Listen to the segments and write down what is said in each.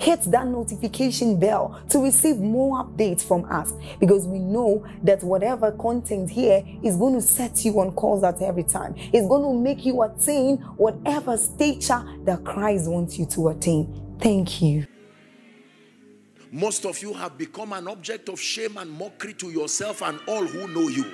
hit that notification bell to receive more updates from us because we know that whatever content here is going to set you on course at every time. It's going to make you attain whatever stature that Christ wants you to attain. Thank you. Most of you have become an object of shame and mockery to yourself and all who know you.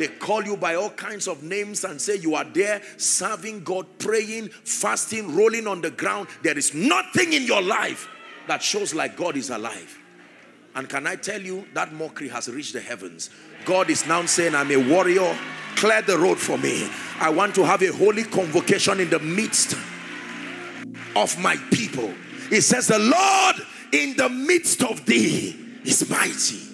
They call you by all kinds of names and say you are there serving God, praying, fasting, rolling on the ground. There is nothing in your life that shows like God is alive. And can I tell you that mockery has reached the heavens? God is now saying, I'm a warrior. Clear the road for me. I want to have a holy convocation in the midst of my people. It says, The Lord in the midst of thee is mighty.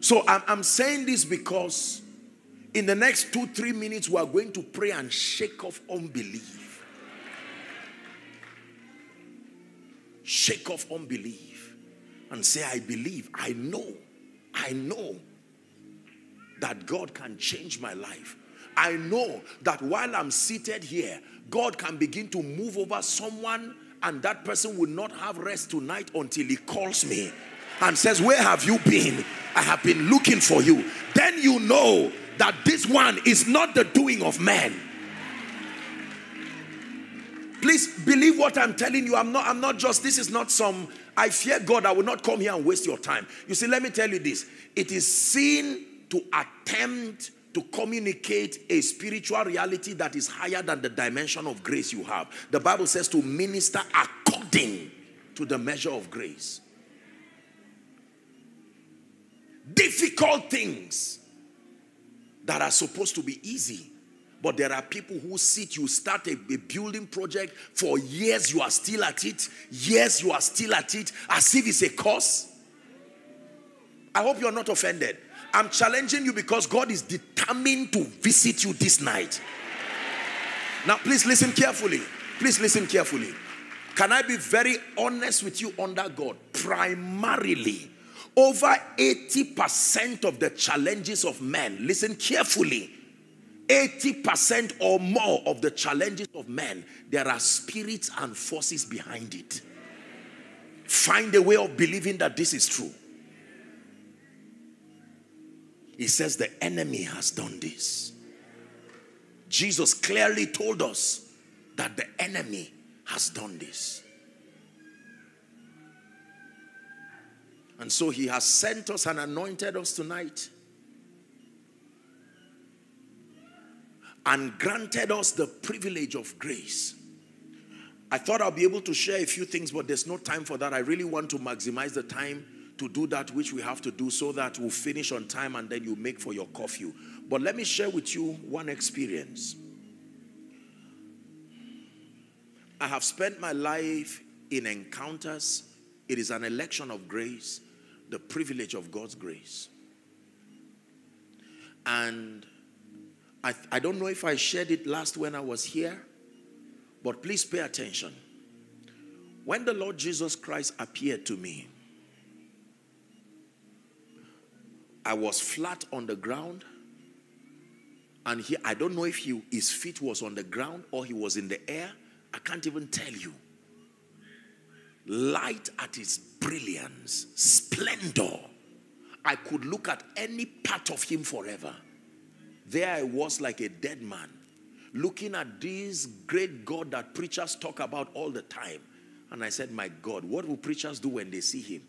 So I'm, I'm saying this because in the next two, three minutes, we are going to pray and shake off unbelief. Shake off unbelief and say, I believe, I know, I know that God can change my life. I know that while I'm seated here, God can begin to move over someone and that person will not have rest tonight until he calls me and says, Where have you been? I have been looking for you. Then you know that this one is not the doing of man. Please believe what I'm telling you. I'm not, I'm not just, this is not some, I fear God, I will not come here and waste your time. You see, let me tell you this. It is sin to attempt to communicate a spiritual reality that is higher than the dimension of grace you have. The Bible says to minister according to the measure of grace. Difficult things that are supposed to be easy. But there are people who sit, you start a, a, building project for years, you are still at it. Years, you are still at it, as if it's a course. I hope you're not offended. I'm challenging you because God is determined to visit you this night. Now, please listen carefully. Please listen carefully. Can I be very honest with you under God? Primarily, over 80% of the challenges of men, listen carefully, 80% or more of the challenges of men, there are spirits and forces behind it. Find a way of believing that this is true. He says the enemy has done this. Jesus clearly told us that the enemy has done this. And so he has sent us and anointed us tonight and granted us the privilege of grace. I thought I'll be able to share a few things, but there's no time for that. I really want to maximize the time to do that which we have to do so that we'll finish on time and then you make for your curfew. But let me share with you one experience. I have spent my life in encounters. It is an election of grace the privilege of God's grace. And I, I don't know if I shared it last when I was here, but please pay attention. When the Lord Jesus Christ appeared to me, I was flat on the ground. And he, I don't know if he, his feet was on the ground or he was in the air. I can't even tell you light at its brilliance, splendor. I could look at any part of him forever. There I was like a dead man. looking at this great God that preachers talk about all the time. And I said, My God, what will preachers do when they see him?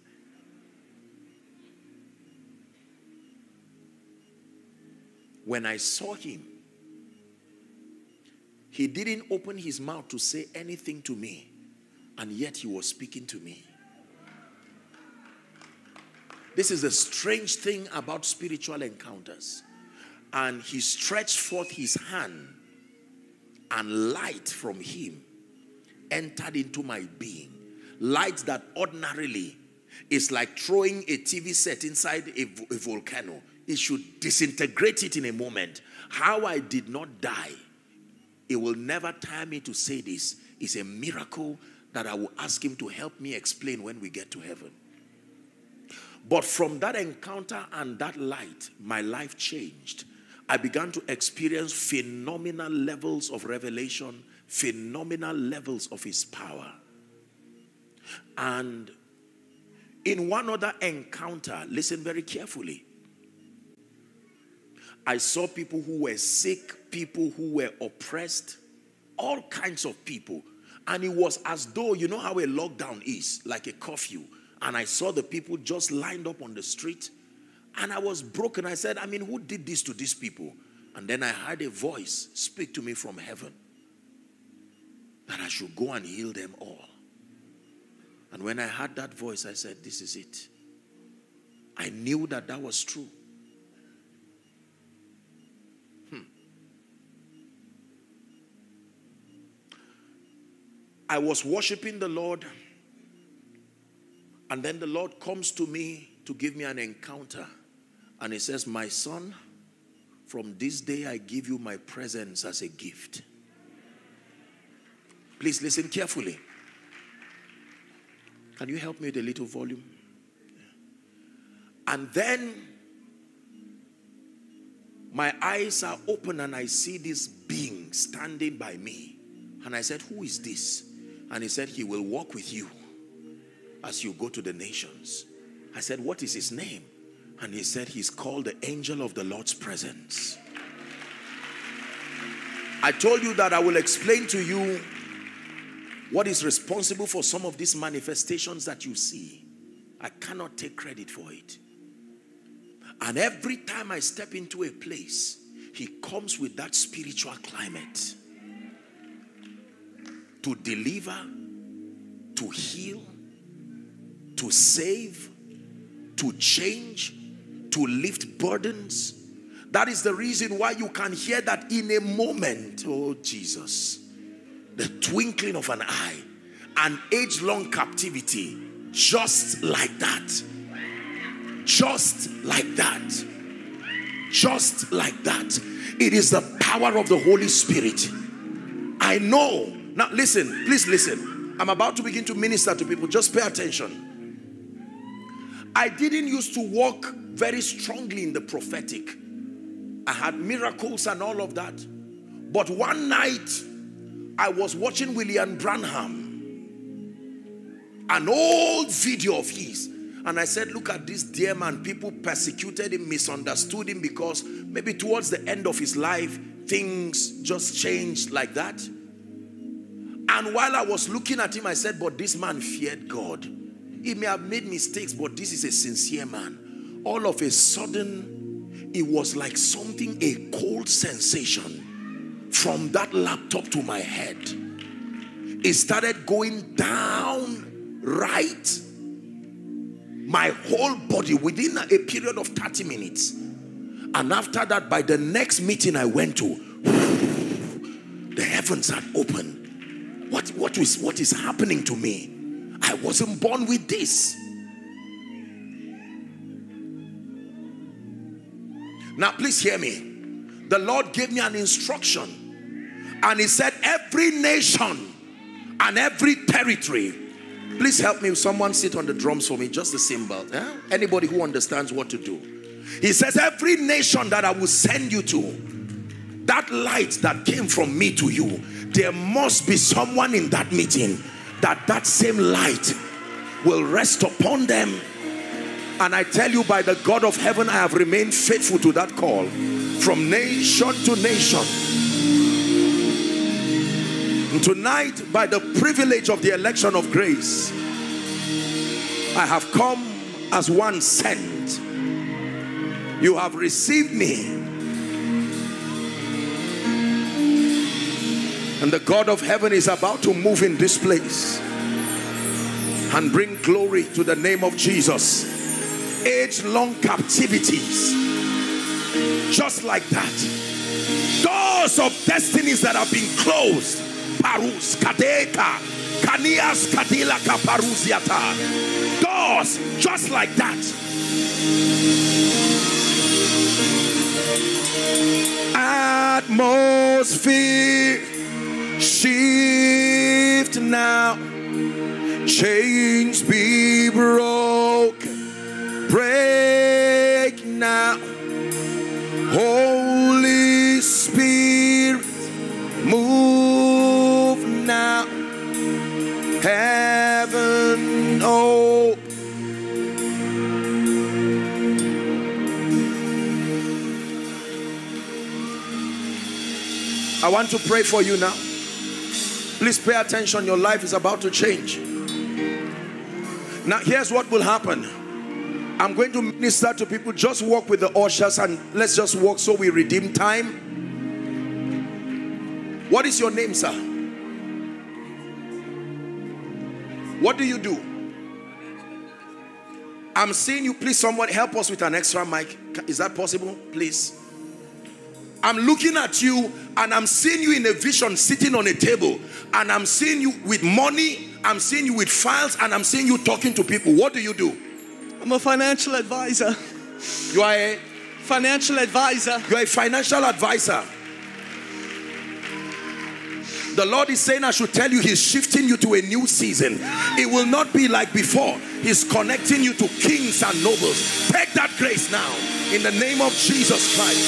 When I saw him, he didn't open his mouth to say anything to me, and yet he was speaking to me. This is a strange thing about spiritual encounters. And he stretched forth his hand, and light from him entered into my being. Light that ordinarily is like throwing a TV set inside a, a volcano. It should disintegrate it in a moment. How I did not die, it will never tire me to say this, is a miracle that I will ask him to help me explain when we get to heaven. But from that encounter and that light, my life changed. I began to experience phenomenal levels of revelation, phenomenal levels of his power. And in one other encounter, listen very carefully. I saw people who were sick, people who were oppressed, all kinds of people. And it was as though, you know how a lockdown is, like a curfew and I saw the people just lined up on the street. And I was broken. I said, I mean, who did this to these people? And then I heard a voice speak to me from heaven that I should go and heal them all. And when I heard that voice, I said, This is it. I knew that that was true. I was worshiping the Lord and then the Lord comes to me to give me an encounter. And he says, My son, from this day I give you my presence as a gift. Please listen carefully. Can you help me with a little volume? And then my eyes are open and I see this being standing by me. And I said, Who is this? And he said, He will walk with you as you go to the nations. I said, What is his name? And he said, He's called the angel of the Lord's presence. I told you that I will explain to you what is responsible for some of these manifestations that you see. I cannot take credit for it. And every time I step into a place, he comes with that spiritual climate to deliver, to heal, to save, to change, to lift burdens. That is the reason why you can hear that in a moment. Oh, Jesus. The twinkling of an eye, an age long captivity, just like that. Just like that. Just like that. It is the power of the Holy Spirit. I know. Now, listen, please listen. I'm about to begin to minister to people. Just pay attention. I didn't used to walk very strongly in the prophetic. I had miracles and all of that. But one night, I was watching William Branham, an old video of his. And I said, Look at this dear man. People persecuted him, misunderstood him because maybe towards the end of his life, things just changed like that. And while I was looking at him, I said, But this man feared God. He may have made mistakes, but this is a sincere man. All of a sudden, it was like something, a cold sensation from that laptop to my head. It started going down right. My whole body within a period of 30 minutes. And after that, by the next meeting I went to, the heavens had opened. What, what, is, what is happening to me? I wasn't born with this. Now, please hear me. The Lord gave me an instruction, and He said, Every nation and every territory. Please help me. Someone sit on the drums for me, just the cymbal. Yeah? Anybody who understands what to do. He says, Every nation that I will send you to, that light that came from me to you, there must be someone in that meeting that that same light will rest upon them. And I tell you, by the God of heaven, I have remained faithful to that call from nation to nation. Tonight, by the privilege of the election of grace, I have come as one sent. You have received me. And the God of heaven is about to move in this place and bring glory to the name of Jesus. Age long captivities, just like that. Doors of destinies that have been closed. Parus, Kadeka, Kanias, Kadila, Kaparusiata. Doors just like that. Atmosphere shift now. Chains be broken. Break now. Holy Spirit, move now. Heaven open. I want to pray for you now. Please pay attention. Your life is about to change. Now, here's what will happen. I'm going to minister to people. Just walk with the ushers and let's just walk so we redeem time. What is your name, sir? What do you do? I'm seeing you. Please, someone help us with an extra mic. Is that possible? Please. I'm looking at you and I'm seeing you in a vision sitting on a table and I'm seeing you with money, I'm seeing you with files and I'm seeing you talking to people. What do you do? I'm a financial advisor. You are a Financial advisor. you are a financial advisor. The Lord is saying I should tell you he's shifting you to a new season. It will not be like before. He's connecting you to kings and nobles. Take that grace now in the name of Jesus Christ.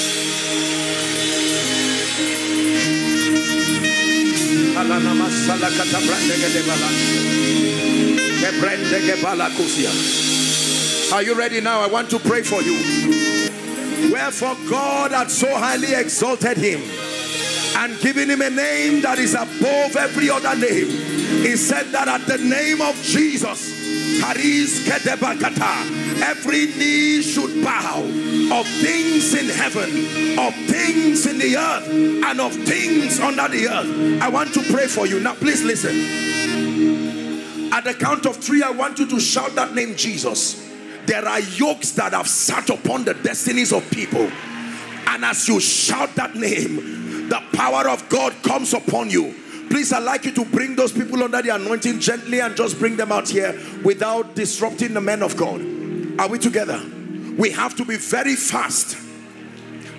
Are you ready now? I want to pray for you. Wherefore God had so highly exalted him and given him a name that is above every other name. He said that at the name of Jesus, every knee should bow of things in heaven, of things in the earth, and of things under the earth. I want to pray for you. Now, please listen. At the count of three, I want you to shout that name, Jesus. There are yokes that have sat upon the destinies of people. And as you shout that name, the power of God comes upon you. Please, I'd like you to bring those people under the anointing gently and just bring them out here without disrupting the men of God. Are we together? We have to be very fast.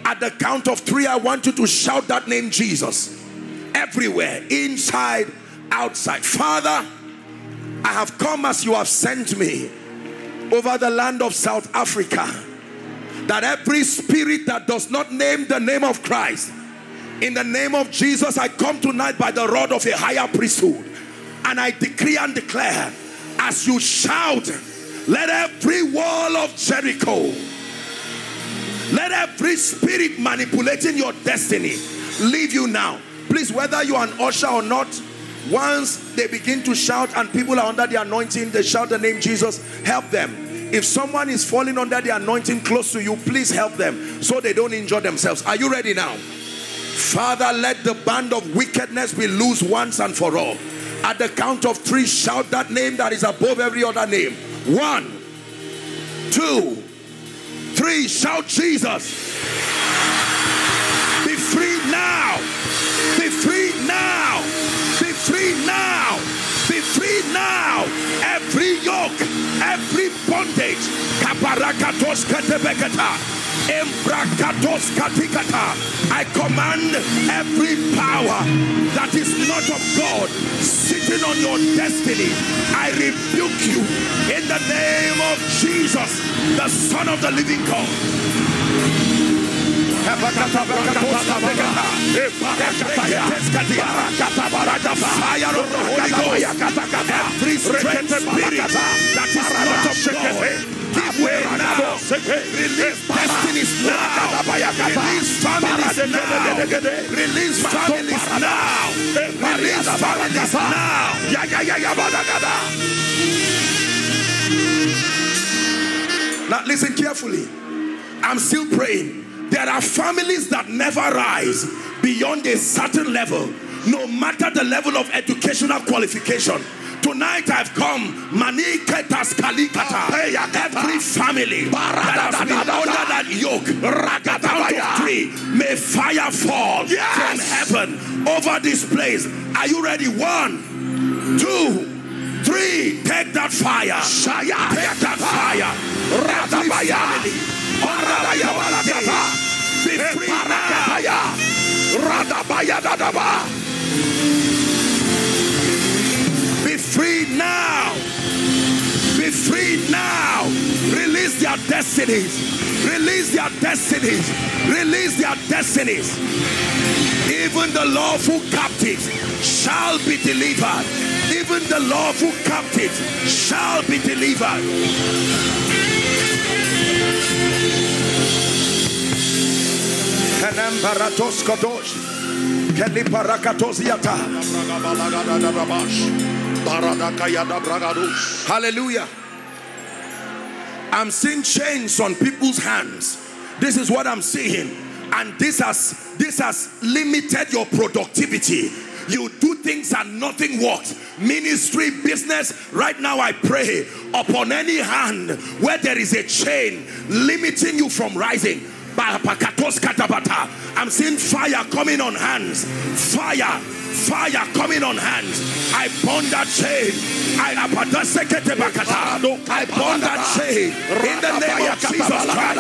At the count of three, I want you to shout that name, Jesus. Everywhere, inside, outside. Father, I have come as you have sent me over the land of South Africa. That every spirit that does not name the name of Christ, in the name of Jesus, I come tonight by the rod of a higher priesthood. And I decree and declare, as you shout, let every wall of Jericho, let every spirit manipulating your destiny leave you now. Please, whether you are an usher or not, once they begin to shout and people are under the anointing, they shout the name Jesus, help them. If someone is falling under the anointing close to you, please help them so they don't injure themselves. Are you ready now? Father, let the band of wickedness be loose once and for all. At the count of three, shout that name that is above every other name. One, two, three. Shout Jesus. Be free now. Be free now. Be free now. Be free now. Every yoke, every bondage. Embrakatos katikata. I command every power that is not of God sitting on your destiny. I rebuke you in the name of Jesus, the Son of the living God. Fire of the Holy Ghost. Every spirit that is not of God. Way now. Release destinies now. Release families now. Release families now. Release families now. Ya, ya, bada, gada. Now listen carefully. I'm still praying. There are families that never rise beyond a certain level, no matter the level of educational qualification. Tonight I've come, Maniketas Kalikata. Every family that has been under that yoke, count of three, may fire fall yes. from heaven over this place. Are you ready? One, two, three. Take that fire. Shaya, take that fire. Every family under the yoke, be free now. Radabaya dadaba. Be free now. Be free now. Release their destinies. Release their destinies. Release their destinies. Even the lawful captives shall be delivered. Even the lawful captives shall be delivered. Hallelujah. I'm seeing chains on people's hands. This is what I'm seeing. And this has this has limited your productivity. You do things and nothing works. Ministry, business. Right now, I pray upon any hand where there is a chain limiting you from rising. I'm seeing fire coming on hands. Fire, fire coming on hands. I burn that chain. I I burn that chain in the name of Jesus Christ.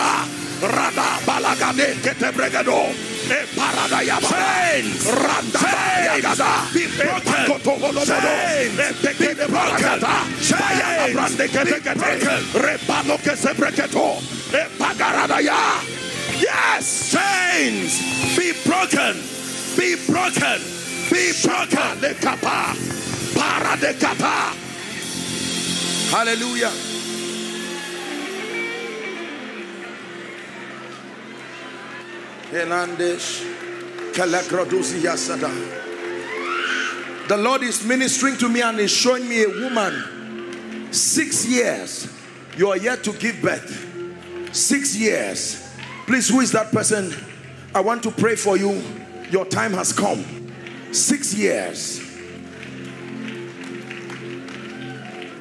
Rada balagade kete bregado. E parada yaba. Chains, yagada. be broken. Chains, be broken. baragada. Bayada Chains, brande kete be kete. broken. Repano que se breketo. E pagarada ya. Yes, chains be broken, be broken, broken. Le kapa. Para de kapa. Hallelujah. Yasada. The Lord is ministering to me and is showing me a woman. Six years. You are yet to give birth. Six years. Please, who is that person? I want to pray for you. Your time has come. Six years.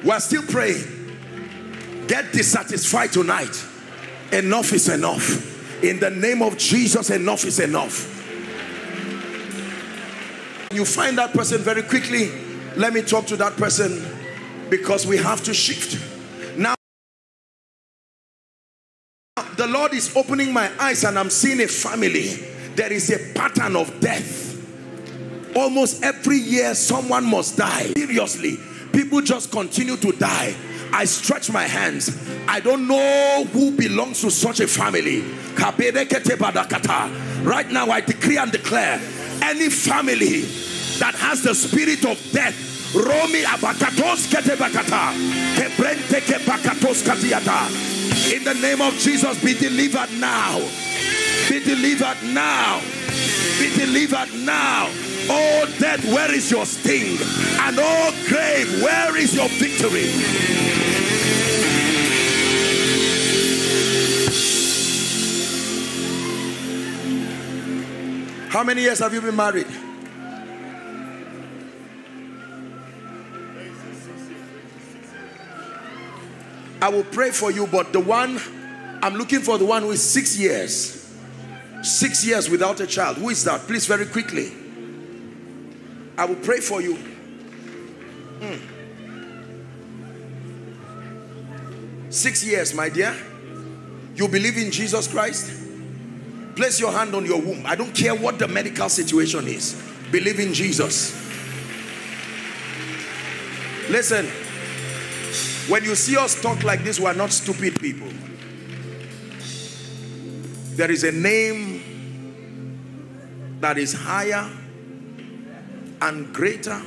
We're still praying. Get dissatisfied tonight. Enough is enough. In the name of Jesus, enough is enough. You find that person very quickly. Let me talk to that person because we have to shift. Now, the Lord is opening my eyes and I'm seeing a family. There is a pattern of death. Almost every year, someone must die. Seriously, people just continue to die. I stretch my hands. I don't know who belongs to such a family. Right now, I decree and declare any family that has the spirit of death. Romi. In the name of Jesus, be delivered now. Be delivered now. Be delivered now. Oh, death, where is your sting? And oh, grave, where is your victory? How many years have you been married? I will pray for you, but the one I'm looking for the one who is six years. Six years without a child. Who is that? Please, very quickly. I will pray for you. Mm. Six years, my dear. You believe in Jesus Christ? Place your hand on your womb. I don't care what the medical situation is. Believe in Jesus. Listen, when you see us talk like this, we are not stupid people. There is a name that is higher and greater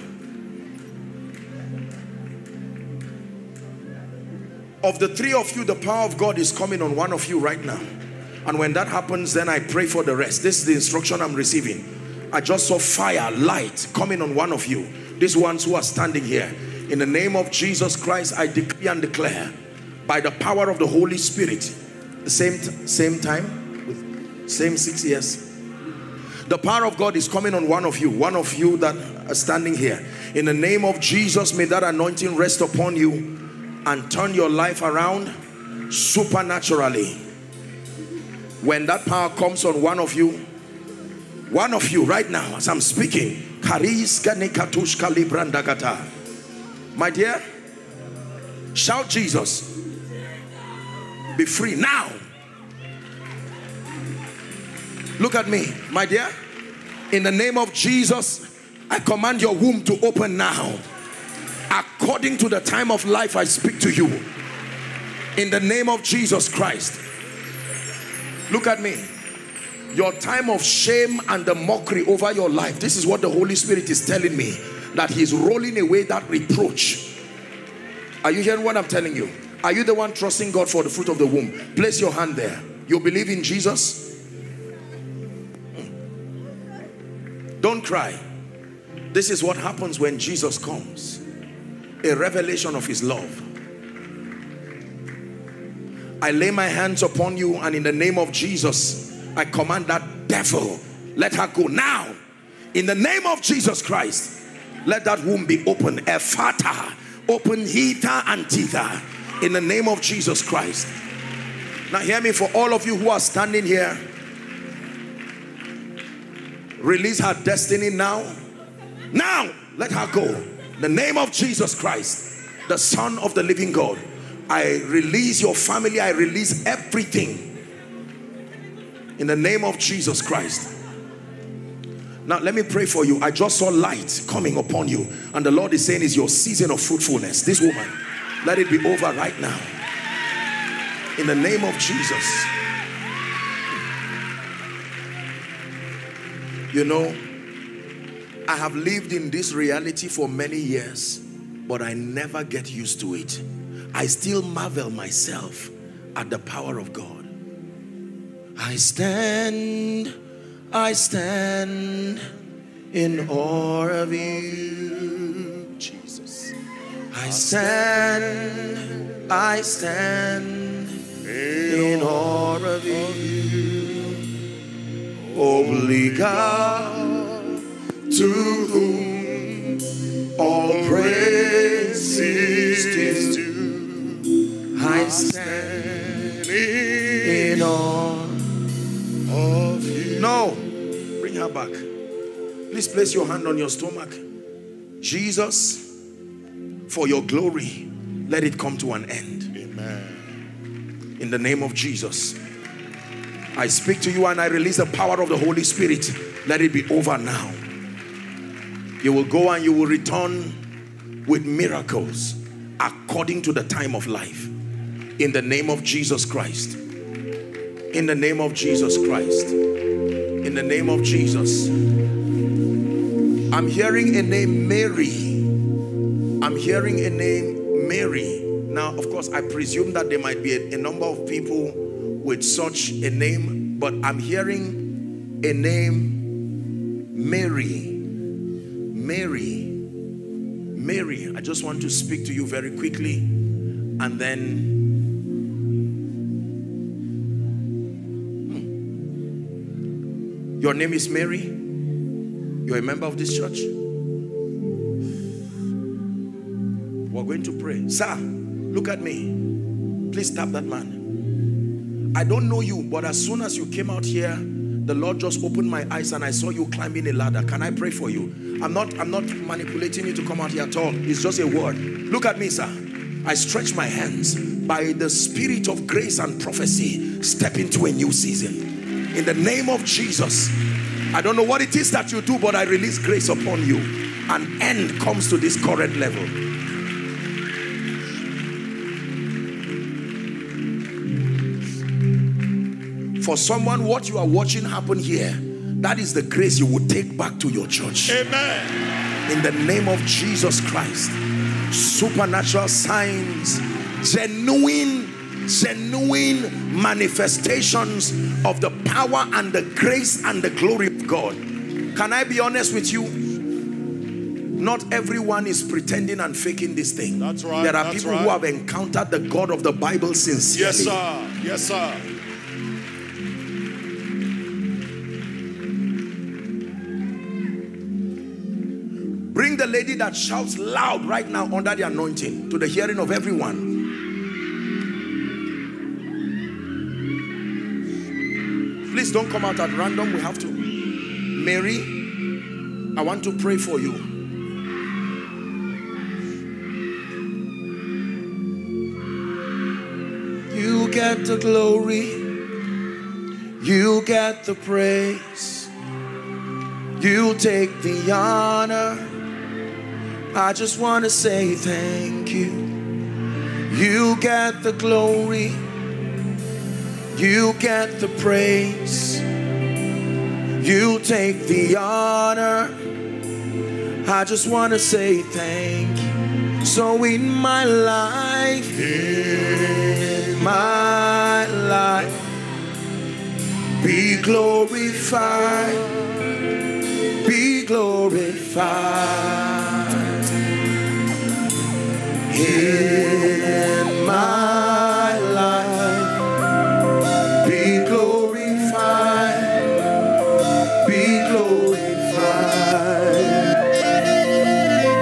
of the three of you the power of God is coming on one of you right now And when that happens, then I pray for the rest. This is the instruction I'm receiving. I just saw fire, light coming on one of you. These ones who are standing here. In the name of Jesus Christ, I decree and declare by the power of the Holy Spirit, the same, same time, with same six years. The power of God is coming on one of you, one of you that are standing here. In the name of Jesus, may that anointing rest upon you and turn your life around supernaturally. When that power comes on one of you, one of you right now, as I'm speaking, my dear, shout Jesus. Be free now. Look at me, my dear. In the name of Jesus, I command your womb to open now. According to the time of life, I speak to you. In the name of Jesus Christ. Look at me. Your time of shame and the mockery over your life. This is what the Holy Spirit is telling me. That He's rolling away that reproach. Are you hearing what I'm telling you? Are you the one trusting God for the fruit of the womb? Place your hand there. You believe in Jesus? Don't cry. This is what happens when Jesus comes. A revelation of his love. I lay my hands upon you and in the name of Jesus, I command that devil, let her go now. In the name of Jesus Christ, let that womb be open. Ephata, open hita and titha. In the name of Jesus Christ. Now hear me for all of you who are standing here. Release her destiny now. Now, let her go. The name of Jesus Christ, the Son of the living God. I release your family. I release everything. In the name of Jesus Christ. Now, let me pray for you. I just saw light coming upon you. And the Lord is saying, is your season of fruitfulness. This woman, let it be over right now. In the name of Jesus. You know, I have lived in this reality for many years, but I never get used to it. I still marvel myself at the power of God. I stand, I stand in awe of you, Jesus. I stand, I stand in awe of you. God, to whom all praise is due. I stand in awe of you. No, bring her back. Please place your hand on your stomach. Jesus, for your glory, let it come to an end. Amen. In the name of Jesus. I speak to you and I release the power of the Holy Spirit. Let it be over now. You will go and you will return with miracles according to the time of life. In the name of Jesus Christ. In the name of Jesus Christ. In the name of Jesus. I'm hearing a name Mary. I'm hearing a name Mary. Now, of course, I presume that there might be a, a number of people with such a name, but I'm hearing a name Mary. Mary. Mary. I just want to speak to you very quickly and then. Hmm. Your name is Mary. You're a member of this church. We're going to pray. Sir, look at me. Please tap that man. I don't know you, but as soon as you came out here, the Lord just opened my eyes and I saw you climbing a ladder. Can I pray for you? I'm not, I'm not manipulating you to come out here at all. It's just a word. Look at me, sir. I stretch my hands by the spirit of grace and prophecy. Step into a new season. In the name of Jesus. I don't know what it is that you do, but I release grace upon you. An end comes to this current level. For someone, what you are watching happen here, that is the grace you will take back to your church. Amen. In the name of Jesus Christ. Supernatural signs, genuine genuine manifestations of the power and the grace and the glory of God. Can I be honest with you? Not everyone is pretending and faking this thing. That's right, There are people right. who have encountered the God of the Bible sincerely. Yes, sir. Yes, sir. Lady that shouts loud right now under the anointing to the hearing of everyone. Please don't come out at random. We have to. Mary, I want to pray for you. You get the glory. You get the praise. You take the honor. I just want to say thank you. You get the glory. You get the praise. You take the honor. I just want to say thank you. So in my life, in my life, be glorified, be glorified. In my life, be glorified, be glorified.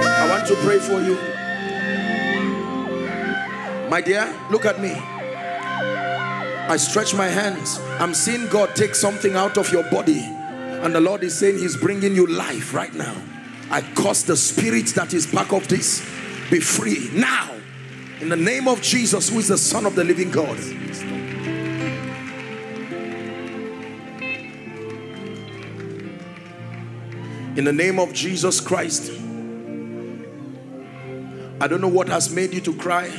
I want to pray for you. My dear, look at me. I stretch my hands. I'm seeing God take something out of your body. And the Lord is saying He's bringing you life right now. I cause the spirit that is back of this be free now. In the name of Jesus, who is the Son of the living God. In the name of Jesus Christ. I don't know what has made you to cry,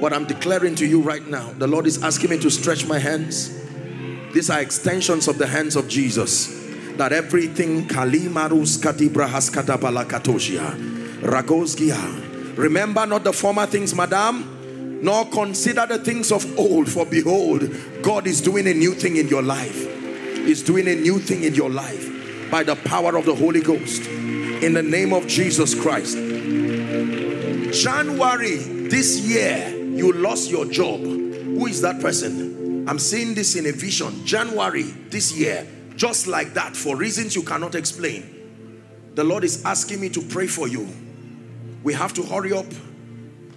but I'm declaring to you right now. The Lord is asking me to stretch my hands. These are extensions of the hands of Jesus. That everything Kalimarus Katibrahas Katabalakatoshia Ragosgia. Remember not the former things, madam, nor consider the things of old. For behold, God is doing a new thing in your life. He's doing a new thing in your life by the power of the Holy Ghost. In the name of Jesus Christ. January this year, you lost your job. Who is that person? I'm seeing this in a vision. January this year, just like that, for reasons you cannot explain. The Lord is asking me to pray for you. We have to hurry up.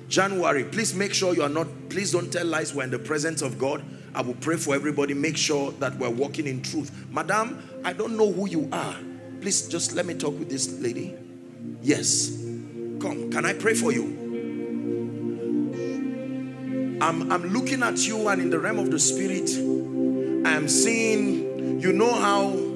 January, please make sure you are not, please don't tell lies. We're in the presence of God. I will pray for everybody. Make sure that we're walking in truth. Madam, I don't know who you are. Please just let me talk with this lady. Yes. Come, can I pray for you? I'm, I'm looking at you and in the realm of the spirit, I am seeing, you know how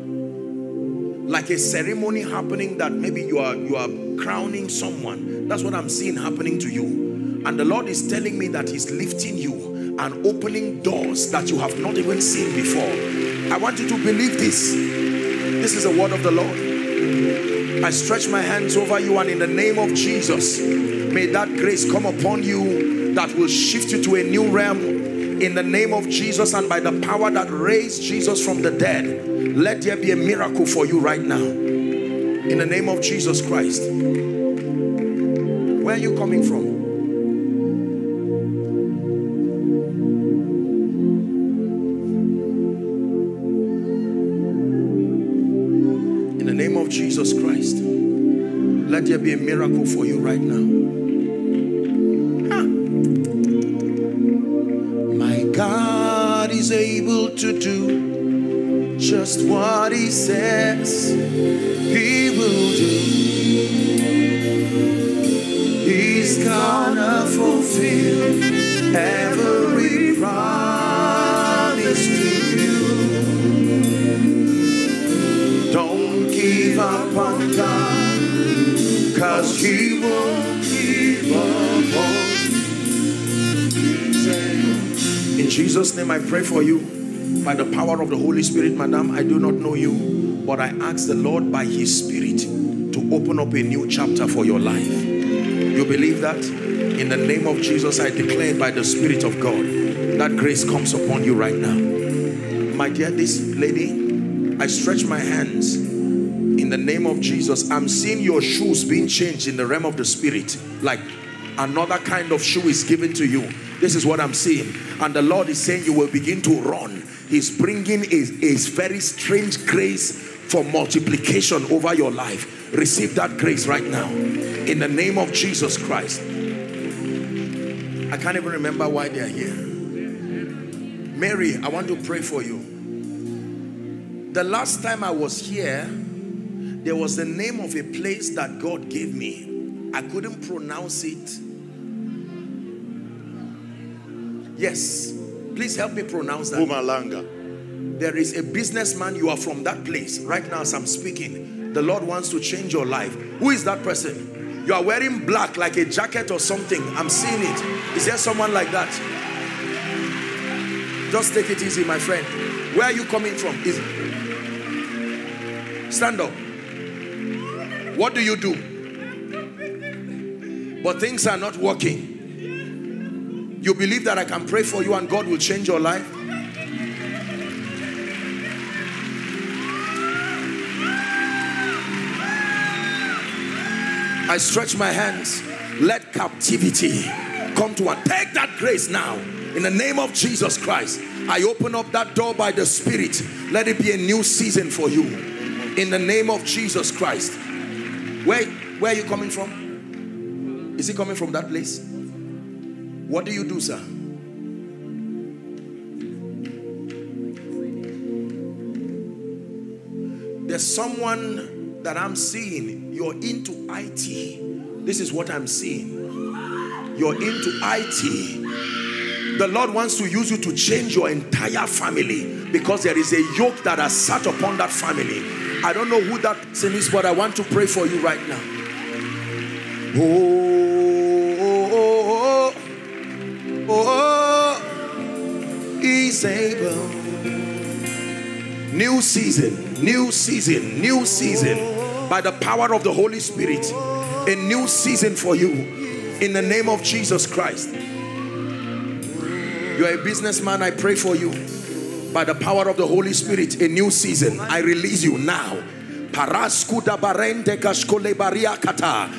like a ceremony happening that maybe you are you are crowning someone. That's what I'm seeing happening to you. And the Lord is telling me that He's lifting you and opening doors that you have not even seen before. I want you to believe this. This is the word of the Lord. I stretch my hands over you and in the name of Jesus, may that grace come upon you that will shift you to a new realm in the name of Jesus and by the power that raised Jesus from the dead. Let there be a miracle for you right now. In the name of Jesus Christ. Where are you coming from? In the name of Jesus Christ. Let there be a miracle for you right now. Just what he says he will do. He's gonna fulfill every promise to you. Don't give up on God, cause he won't give up on you. in Jesus' name, I pray for you by the power of the Holy Spirit, Madam. I do not know you, but I ask the Lord by His Spirit to open up a new chapter for your life. You believe that? In the name of Jesus, I declare by the Spirit of God that grace comes upon you right now. My dear, this lady, I stretch my hands in the name of Jesus. I'm seeing your shoes being changed in the realm of the Spirit. Like another kind of shoe is given to you. This is what I'm seeing. And the Lord is saying you will begin to run. He's bringing a, a very strange grace for multiplication over your life. Receive that grace right now. In the name of Jesus Christ. I can't even remember why they are here. Mary, I want to pray for you. The last time I was here, there was the name of a place that God gave me. I couldn't pronounce it. Yes. Please help me pronounce that. Mpumalanga. There is a businessman, you are from that place. Right now as I'm speaking, the Lord wants to change your life. Who is that person? You are wearing black like a jacket or something. I'm seeing it. Is there someone like that? Just take it easy, my friend. Where are you coming from? Is Stand up. What do you do? But things are not working. You believe that I can pray for you and God will change your life? I stretch my hands. Let captivity come to an. Take that grace now. In the name of Jesus Christ. I open up that door by the Spirit. Let it be a new season for you. In the name of Jesus Christ. Where, where are you coming from? Is he coming from that place? What do you do, sir? There's someone that I'm seeing. You're into IT. This is what I'm seeing. You're into IT. The Lord wants to use you to change your entire family because there is a yoke that has sat upon that family. I don't know who that person is, but I want to pray for you right now. Oh, oh, he's able. New season, new season, new season. By the power of the Holy Spirit, a new season for you. In the name of Jesus Christ. You are a businessman, I pray for you. By the power of the Holy Spirit, a new season. I release you now. Paraskuda barente kashkole bariakata.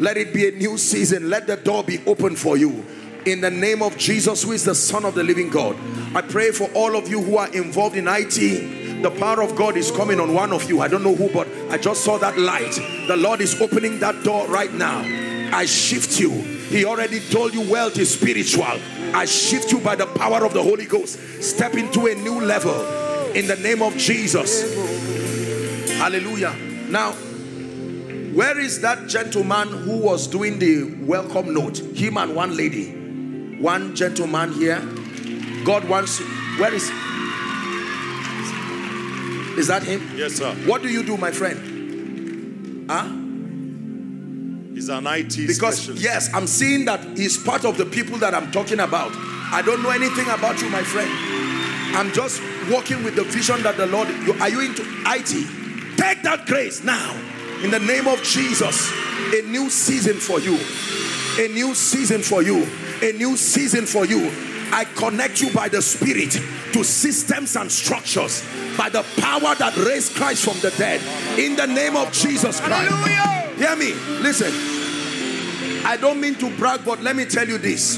Let it be a new season. Let the door be open for you. In the name of Jesus, who is the Son of the living God. I pray for all of you who are involved in IT. The power of God is coming on one of you. I don't know who, but I just saw that light. The Lord is opening that door right now. I shift you. He already told you wealth is spiritual. I shift you by the power of the Holy Ghost. Step into a new level in the name of Jesus. Hallelujah. Now, where is that gentleman who was doing the welcome note? Him and one lady. One gentleman here. God wants to. Where is. Is that him? Yes, sir. What do you do, my friend? Huh? He's an IT Because, specialist. yes, I'm seeing that he's part of the people that I'm talking about. I don't know anything about you, my friend. I'm just walking with the vision that the Lord. You, are you into IT? Take that grace now. In the name of Jesus. A new season for you. A new season for you. A new season for you. I connect you by the Spirit to systems and structures by the power that raised Christ from the dead. In the name of Jesus Christ. Hear me. Listen. I don't mean to brag, but let me tell you this.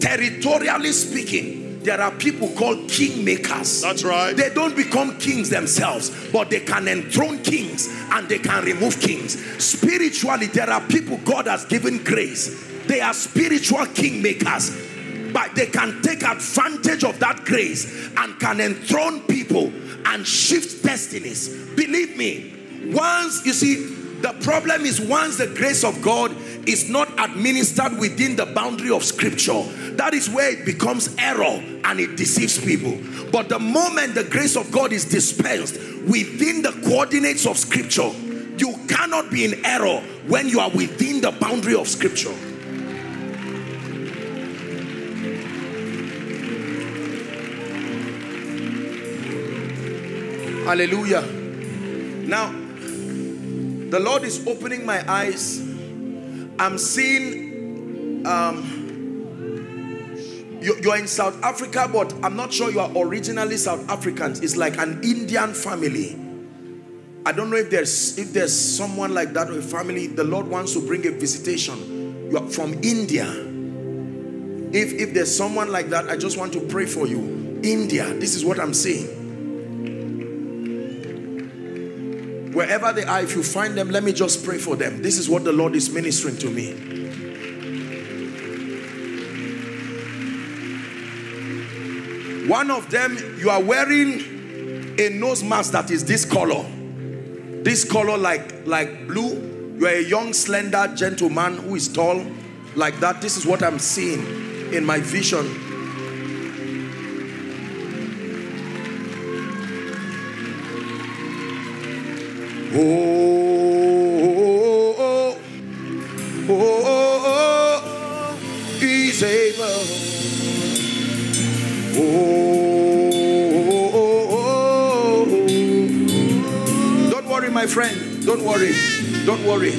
Territorially speaking, there are people called kingmakers. That's right. They don't become kings themselves, but they can enthrone kings and they can remove kings. Spiritually, there are people God has given grace. They are spiritual kingmakers, but they can take advantage of that grace and can enthrone people and shift destinies. Believe me, once you see, the problem is once the grace of God is not administered within the boundary of scripture, that is where it becomes error and it deceives people. But the moment the grace of God is dispensed within the coordinates of scripture, you cannot be in error when you are within the boundary of scripture. Hallelujah. Now, The Lord is opening my eyes. I'm seeing um, you, you're in South Africa, but I'm not sure you are originally South Africans. It's like an Indian family. I don't know if there's if there's someone like that or a family. The Lord wants to bring a visitation. You are from India. If if there's someone like that, I just want to pray for you. India. This is what I'm saying. Wherever they are, if you find them, let me just pray for them. This is what the Lord is ministering to me. One of them, you are wearing a nose mask that is this color. This color like, like blue. You are a young, slender gentleman who is tall like that. This is what I'm seeing in my vision. Oh, oh, oh, oh, oh. Oh, oh, oh. Don't worry, my friend. Don't worry. Don't worry.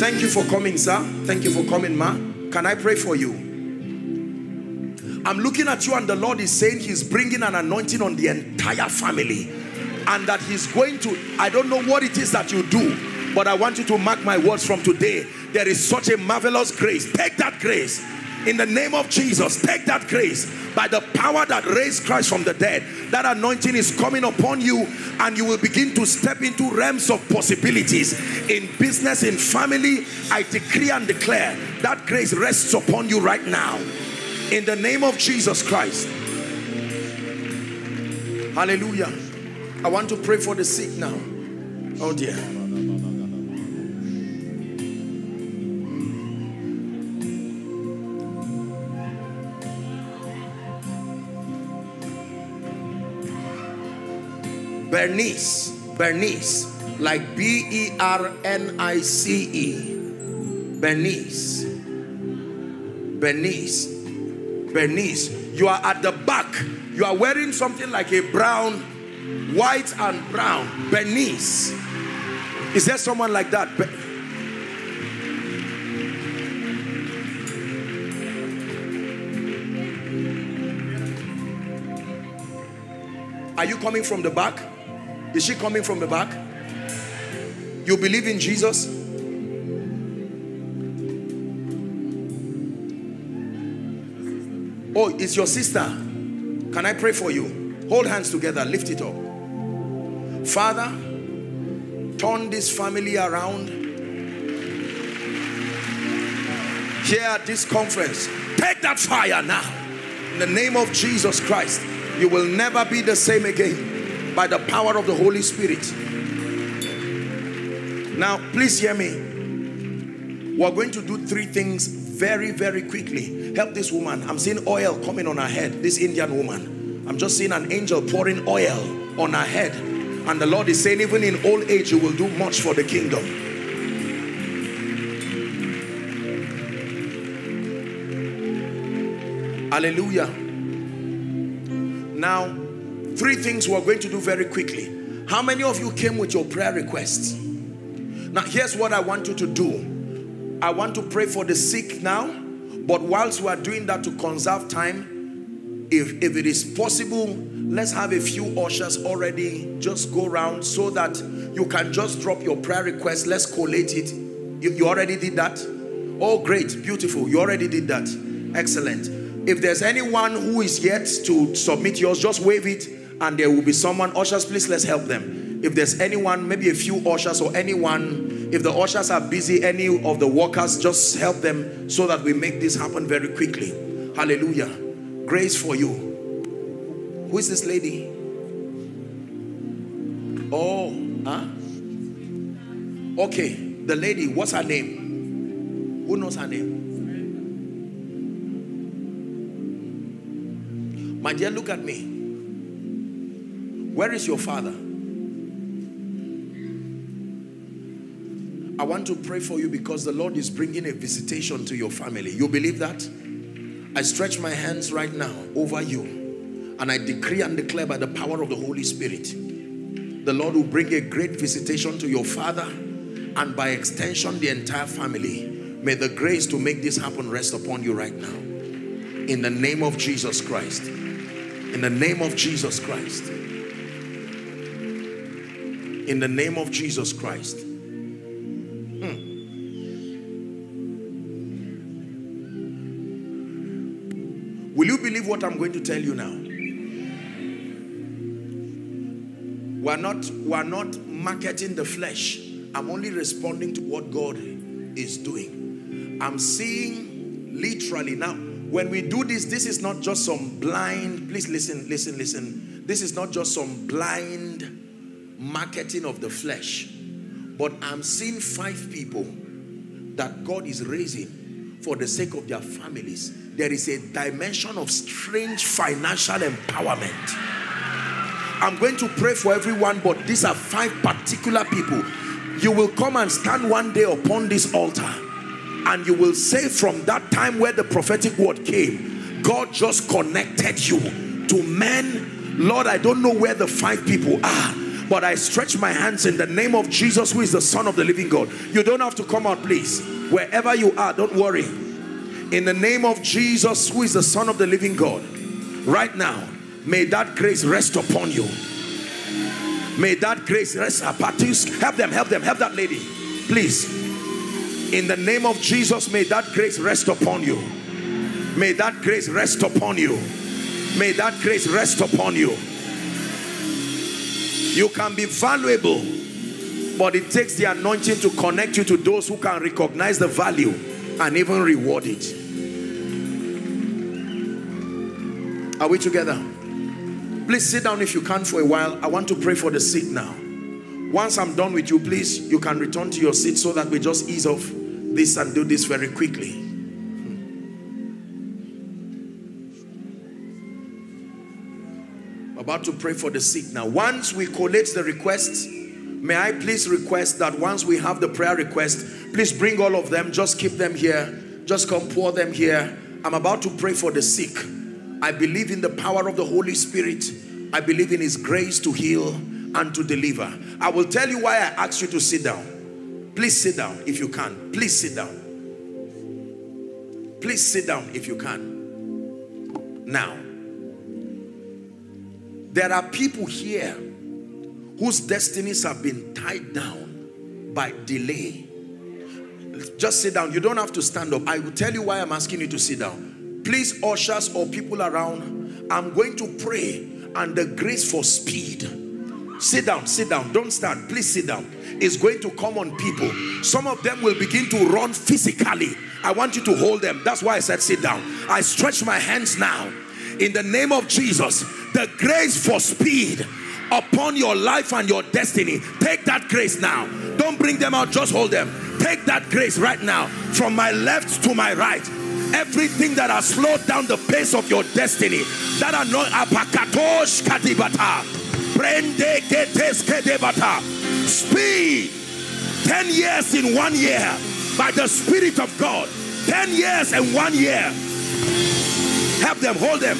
Thank you for coming, sir. Thank you for coming, ma. Can I pray for you? I'm looking at you and the Lord is saying he's bringing an anointing on the entire family and that he's going to, I don't know what it is that you do, but I want you to mark my words from today. There is such a marvelous grace. Take that grace in the name of Jesus. Take that grace by the power that raised Christ from the dead. That anointing is coming upon you and you will begin to step into realms of possibilities in business, in family. I decree and declare that grace rests upon you right now in the name of Jesus Christ. Hallelujah. I want to pray for the sick now. Oh dear. Bernice, Bernice, like B E R N I C E. Bernice, Bernice, Bernice. You are at the back. You are wearing something like a brown, white and brown. Bernice. Is there someone like that? Be Are you coming from the back? Is she coming from the back? You believe in Jesus? Oh, it's your sister. Can I pray for you? Hold hands together, lift it up. Father, turn this family around. Here at this conference, take that fire now. In the name of Jesus Christ, you will never be the same again by the power of the Holy Spirit. Now, please hear me. We're going to do three things very, very quickly. Help this woman. I'm seeing oil coming on her head, this Indian woman. I'm just seeing an angel pouring oil on her head. And the Lord is saying, even in old age, you will do much for the kingdom. Hallelujah. Now, three things we're going to do very quickly. How many of you came with your prayer requests? Now, here's what I want you to do. I want to pray for the sick now, but whilst we are doing that to conserve time, if, if it is possible, let's have a few ushers already just go around so that you can just drop your prayer request. Let's collate it. You, you already did that? Oh, great, beautiful. You already did that. Excellent. If there's anyone who is yet to submit yours, just wave it and there will be someone. Ushers, please, let's help them. If there's anyone, maybe a few ushers or anyone, if the ushers are busy, any of the workers, just help them so that we make this happen very quickly. Hallelujah. Grace for you. Who is this lady? Oh, huh? Okay, the lady, what's her name? Who knows her name? My dear, look at me. Where is your father? I want to pray for you because the Lord is bringing a visitation to your family. You believe that? I stretch my hands right now over you and I decree and declare by the power of the Holy Spirit the Lord will bring a great visitation to your father and by extension the entire family. May the grace to make this happen rest upon you right now. In the name of Jesus Christ. In the name of Jesus Christ. In the name of Jesus Christ. Believe what I'm going to tell you now? We're not, we're not marketing the flesh. I'm only responding to what God is doing. I'm seeing literally now, when we do this, this is not just some blind, please listen, listen, listen. This is not just some blind marketing of the flesh. But I'm seeing five people that God is raising for the sake of their families. There is a dimension of strange financial empowerment I'm going to pray for everyone, but these are five particular people. You will come and stand one day upon this altar and you will say from that time where the prophetic word came, God just connected you to men. Lord, I don't know where the five people are, but I stretch my hands in the name of Jesus, who is the Son of the living God. You don't have to come out, please. Wherever you are, don't worry. In the name of Jesus, who is the Son of the living God, right now, May that grace rest upon you. May that grace rest upon you. Help them, help them, help that lady. Please. In the name of Jesus, may that grace rest upon you. May that grace rest upon you. May that grace rest upon you. You can be valuable, but it takes the anointing to connect you to those who can recognize the value and even reward it. Are we together? Please sit down if you can for a while. I want to pray for the sick now. Once I'm done with you, please, you can return to your seat so that we just ease off this and do this very quickly. About to pray for the sick now. Once we collate the requests, may I please request that once we have the prayer request, please bring all of them, just keep them here, just come pour them here. I'm about to pray for the sick. I believe in the power of the Holy Spirit. I believe in His grace to heal and to deliver. I will tell you why I asked you to sit down. Please sit down if you can. Please sit down. Please sit down if you can. Now, there are people here whose destinies have been tied down by delay. Just sit down. You don't have to stand up. I will tell you why I'm asking you to sit down Please, ushers or people around, I'm going to pray and the grace for speed. Sit down, sit down, don't stand. Please sit down. It's going to come on people. Some of them will begin to run physically. I want you to hold them. That's why I said sit down. I stretch my hands now in the name of Jesus. The grace for speed upon your life and your destiny. Take that grace now. Don't bring them out, just hold them. Take that grace right now. From my left to my right. Everything that has slowed down the pace of your destiny. That are not apakatosh kadibata. Prende ketes kedebata. Speed. 10 years in one year by the spirit of God. 10 years in one year. Help them hold them.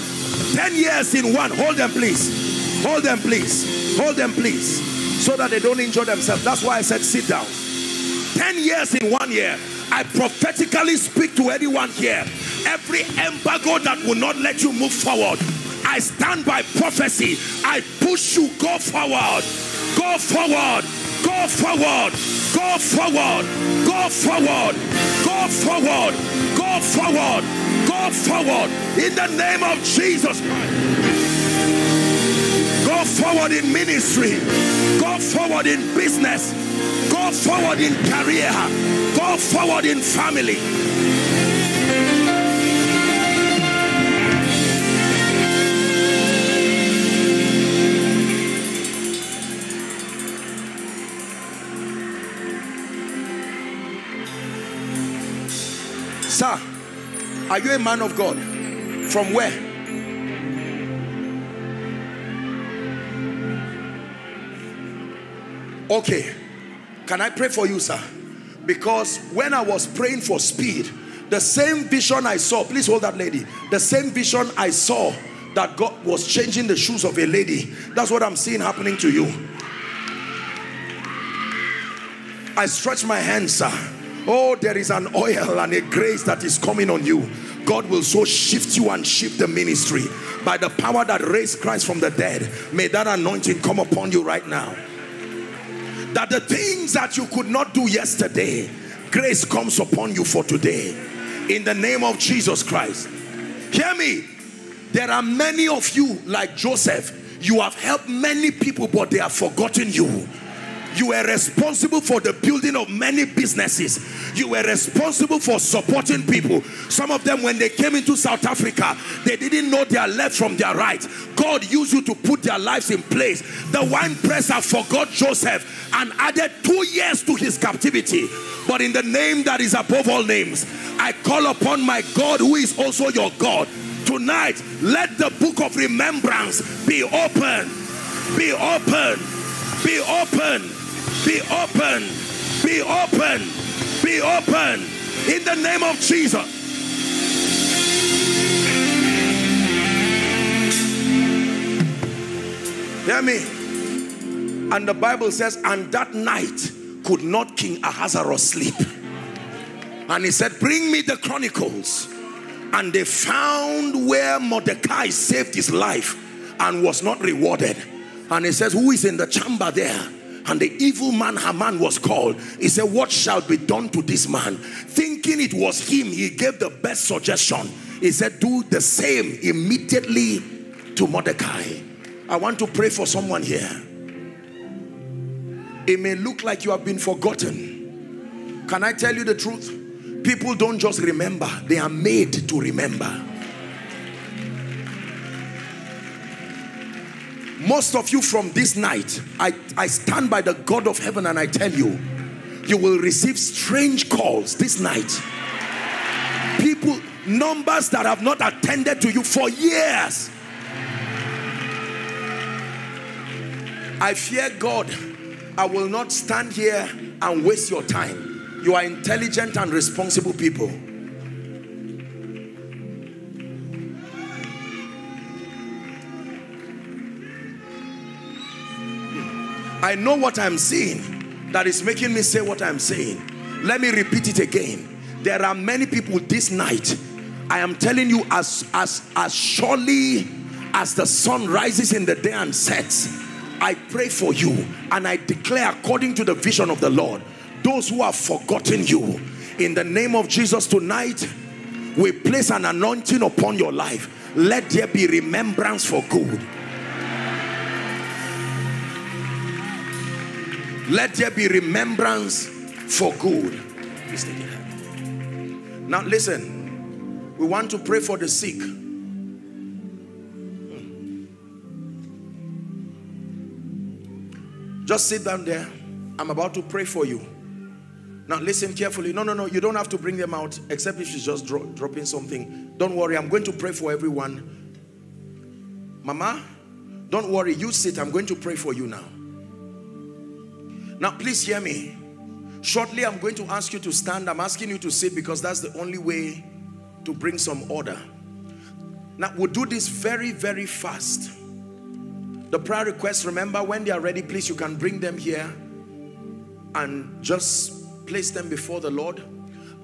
10 years in one hold them please hold them please. Hold them please. So that they don't injure themselves. That's why I said sit down. 10 years in one year I prophetically speak to anyone here. Every embargo that will not let you move forward, I stand by prophecy. I push you, go forward, go forward, go forward, go forward, go forward, go forward, go forward, go forward. In the name of Jesus Go forward in ministry, go forward in business, go forward in career, go forward in family. Sir, are you a man of God? From where? Okay. Can I pray for you, sir? Because when I was praying for speed, the same vision I saw, please hold that lady. The same vision I saw that God was changing the shoes of a lady. That's what I'm seeing happening to you. I stretch my hands, sir. Oh, there is an oil and a grace that is coming on you. God will so shift you and shift the ministry by the power that raised Christ from the dead. May that anointing come upon you right now. That the things that you could not do yesterday, grace comes upon you for today. In the name of Jesus Christ. Hear me. There are many of you like Joseph. You have helped many people, but they have forgotten you. You were responsible for the building of many businesses. You were responsible for supporting people. Some of them, when they came into South Africa, they didn't know their left from their right. God used you to put their lives in place. The wine presser forgot Joseph and added two years to his captivity. But in the name that is above all names, I call upon my God who is also your God. Tonight, let the book of remembrance be open. Be open. Be open be open. Be open. Be open. In the name of Jesus. Hear me. And the Bible says, and that night could not King Ahasuerus sleep. And he said, bring me the chronicles. And they found where Mordecai saved his life and was not rewarded. And he says, who is in the chamber there? And the evil man Haman was called. He said, What shall be done to this man? Thinking it was him, he gave the best suggestion. He said, Do the same immediately to Mordecai. I want to pray for someone here. It may look like you have been forgotten. Can I tell you the truth? People don't just remember, they are made to remember. Most of you from this night, I, I stand by the God of heaven and I tell you, you will receive strange calls this night. People, numbers that have not attended to you for years. I fear God. I will not stand here and waste your time. You are intelligent and responsible people. I know what I'm saying that is making me say what I'm saying. Let me repeat it again. There are many people this night. I am telling you as, as, as surely as the sun rises in the day and sets, I pray for you and I declare according to the vision of the Lord, those who have forgotten you, in the name of Jesus tonight, we place an anointing upon your life. Let there be remembrance for good. Let there be remembrance for good. Now listen, we want to pray for the sick. Hmm. Just sit down there. I'm about to pray for you. Now listen carefully. No, no, no. You don't have to bring them out except if she's just dro dropping something. Don't worry. I'm going to pray for everyone. Mama, don't worry. You sit. I'm going to pray for you now. Now, please hear me. Shortly, I'm going to ask you to stand. I'm asking you to sit because that's the only way to bring some order. Now, we'll do this very, very fast. The prayer requests, remember, when they are ready, please, you can bring them here and just place them before the Lord.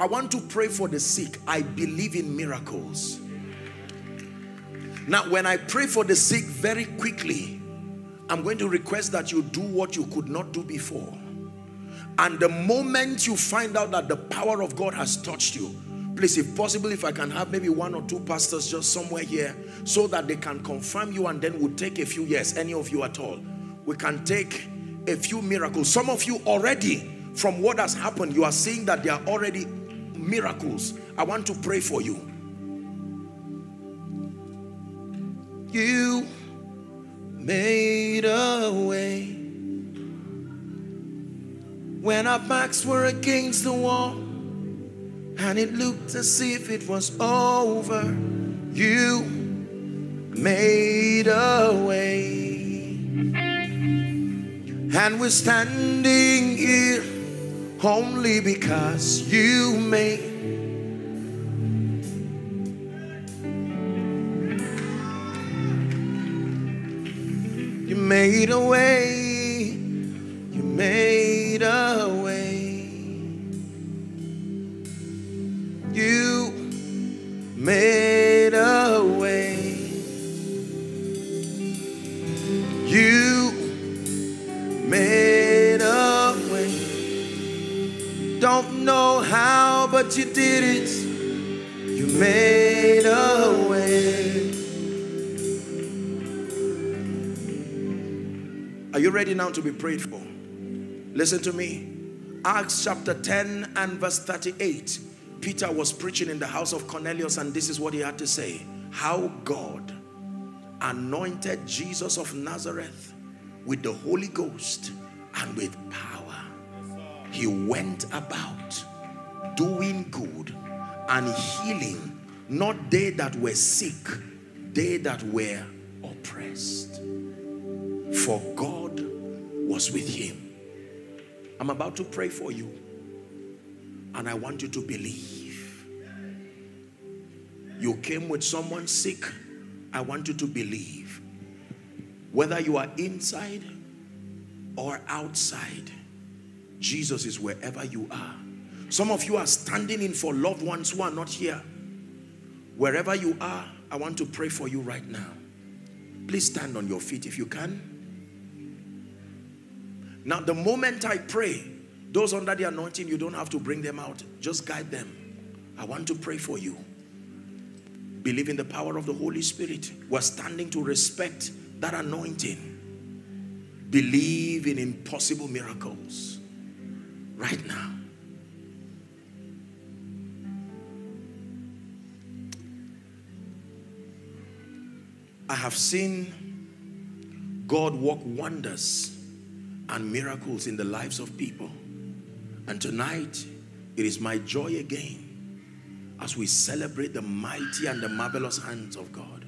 I want to pray for the sick. I believe in miracles. Now, when I pray for the sick very quickly, I'm going to request that you do what you could not do before. And the moment you find out that the power of God has touched you, please, if possible, if I can have maybe one or two pastors just somewhere here so that they can confirm you and then we'll take a few, yes, any of you at all. We can take a few miracles. Some of you already, from what has happened, you are seeing that there are already miracles. I want to pray for you. You made a way. When our backs were against the wall and it looked as if it was over you made a way. And we're standing here only because you made made a way. You made a way. You made a way. You made a way. Don't know how, but you did it. You made a way. You ready now to be prayed for? Listen to me. Acts chapter 10 and verse 38. Peter was preaching in the house of Cornelius, and this is what he had to say How God anointed Jesus of Nazareth with the Holy Ghost and with power. He went about doing good and healing, not they that were sick, they that were oppressed. For God was with him. I'm about to pray for you, and I want you to believe. You came with someone sick, I want you to believe. Whether you are inside or outside, Jesus is wherever you are. Some of you are standing in for loved ones who are not here. Wherever you are, I want to pray for you right now. Please stand on your feet if you can. Now, the moment I pray, those under the anointing, you don't have to bring them out. Just guide them. I want to pray for you. Believe in the power of the Holy Spirit. We're standing to respect that anointing. Believe in impossible miracles right now. I have seen God work wonders and miracles in the lives of people. And tonight, it is my joy again as we celebrate the mighty and the marvelous hands of God.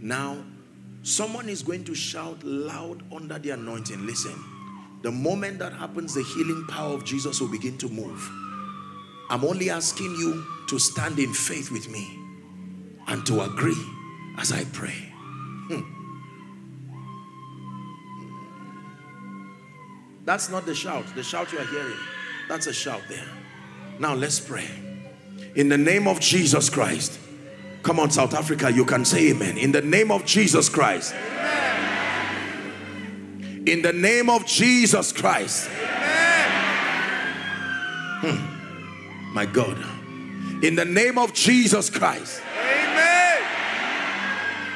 Now, someone is going to shout loud under the anointing. Listen, the moment that happens, the healing power of Jesus will begin to move. I'm only asking you to stand in faith with me and to agree as I pray. Hmm. That's not the shout. The shout you are hearing, that's a shout there. Now let's pray. In the name of Jesus Christ. Come on, South Africa, you can say amen. In the name of Jesus Christ. Amen. In the name of Jesus Christ. Hmm. My God. In the name of Jesus Christ. Amen.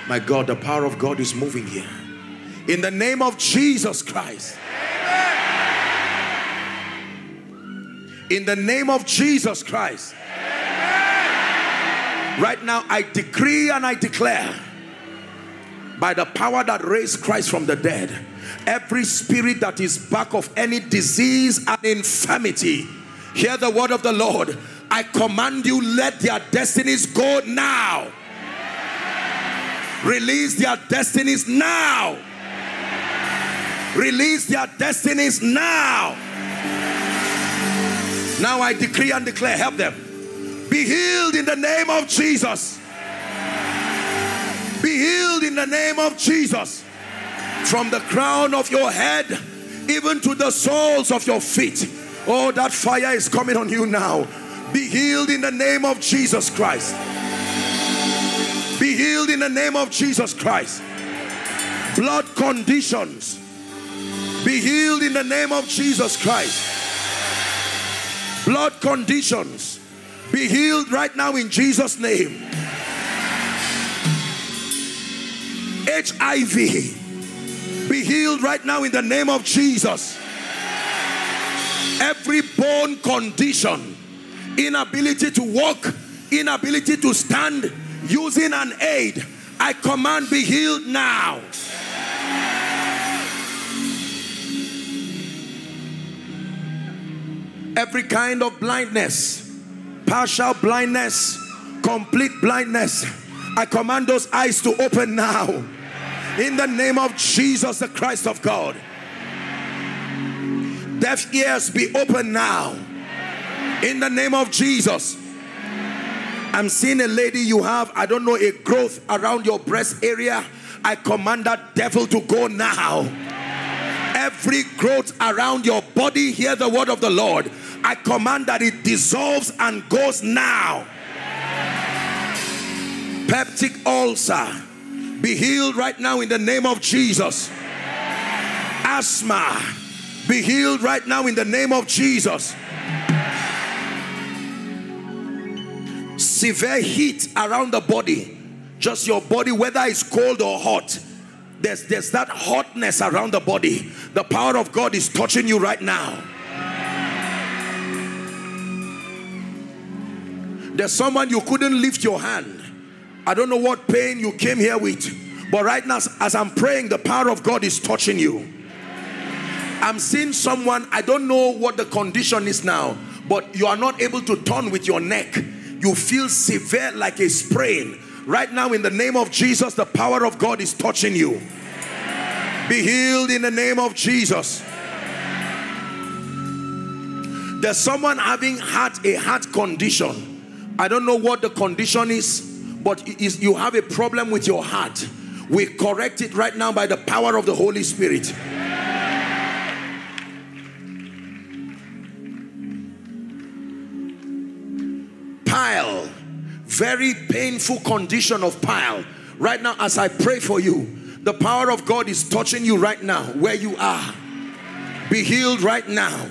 My God, the power of God is moving here. In the name of Jesus Christ. In the name of Jesus Christ. Right now, I decree and I declare by the power that raised Christ from the dead, every spirit that is back of any disease and infirmity, hear the word of the Lord. I command you, let their destinies go now. Release their destinies now. Release their destinies now. Now I decree and declare, help them. Be healed in the name of Jesus. Be healed in the name of Jesus. From the crown of your head, even to the soles of your feet. Oh, that fire is coming on you now. Be healed in the name of Jesus Christ. Be healed in the name of Jesus Christ. Blood conditions. Be healed in the name of Jesus Christ blood conditions be healed right now in Jesus' name. HIV be healed right now in the name of Jesus. Every bone condition, inability to walk, inability to stand, using an aid, I command be healed now. Every kind of blindness, partial blindness, complete blindness. I command those eyes to open now. In the name of Jesus, the Christ of God. Deaf ears be open now. In the name of Jesus. I'm seeing a lady you have, I don't know, a growth around your breast area. I command that devil to go now. Every growth around your body, hear the word of the Lord. I command that it dissolves and goes now. Peptic ulcer, be healed right now in the name of Jesus. Asthma, be healed right now in the name of Jesus. Severe heat around the body, just your body, whether it's cold or hot there's, there's that hotness around the body. The power of God is touching you right now. There's someone you couldn't lift your hand. I don't know what pain you came here with. But right now, as I'm praying, the power of God is touching you. I'm seeing someone, I don't know what the condition is now, but you are not able to turn with your neck. You feel severe like a sprain. Right now, in the name of Jesus, the power of God is touching you. Be healed in the name of Jesus. There's someone having heart a heart condition. I don't know what the condition is, but is you have a problem with your heart. We correct it right now by the power of the Holy Spirit. Pile, very painful condition of pile. Right now, as I pray for you, the power of God is touching you right now where you are. Be healed right now.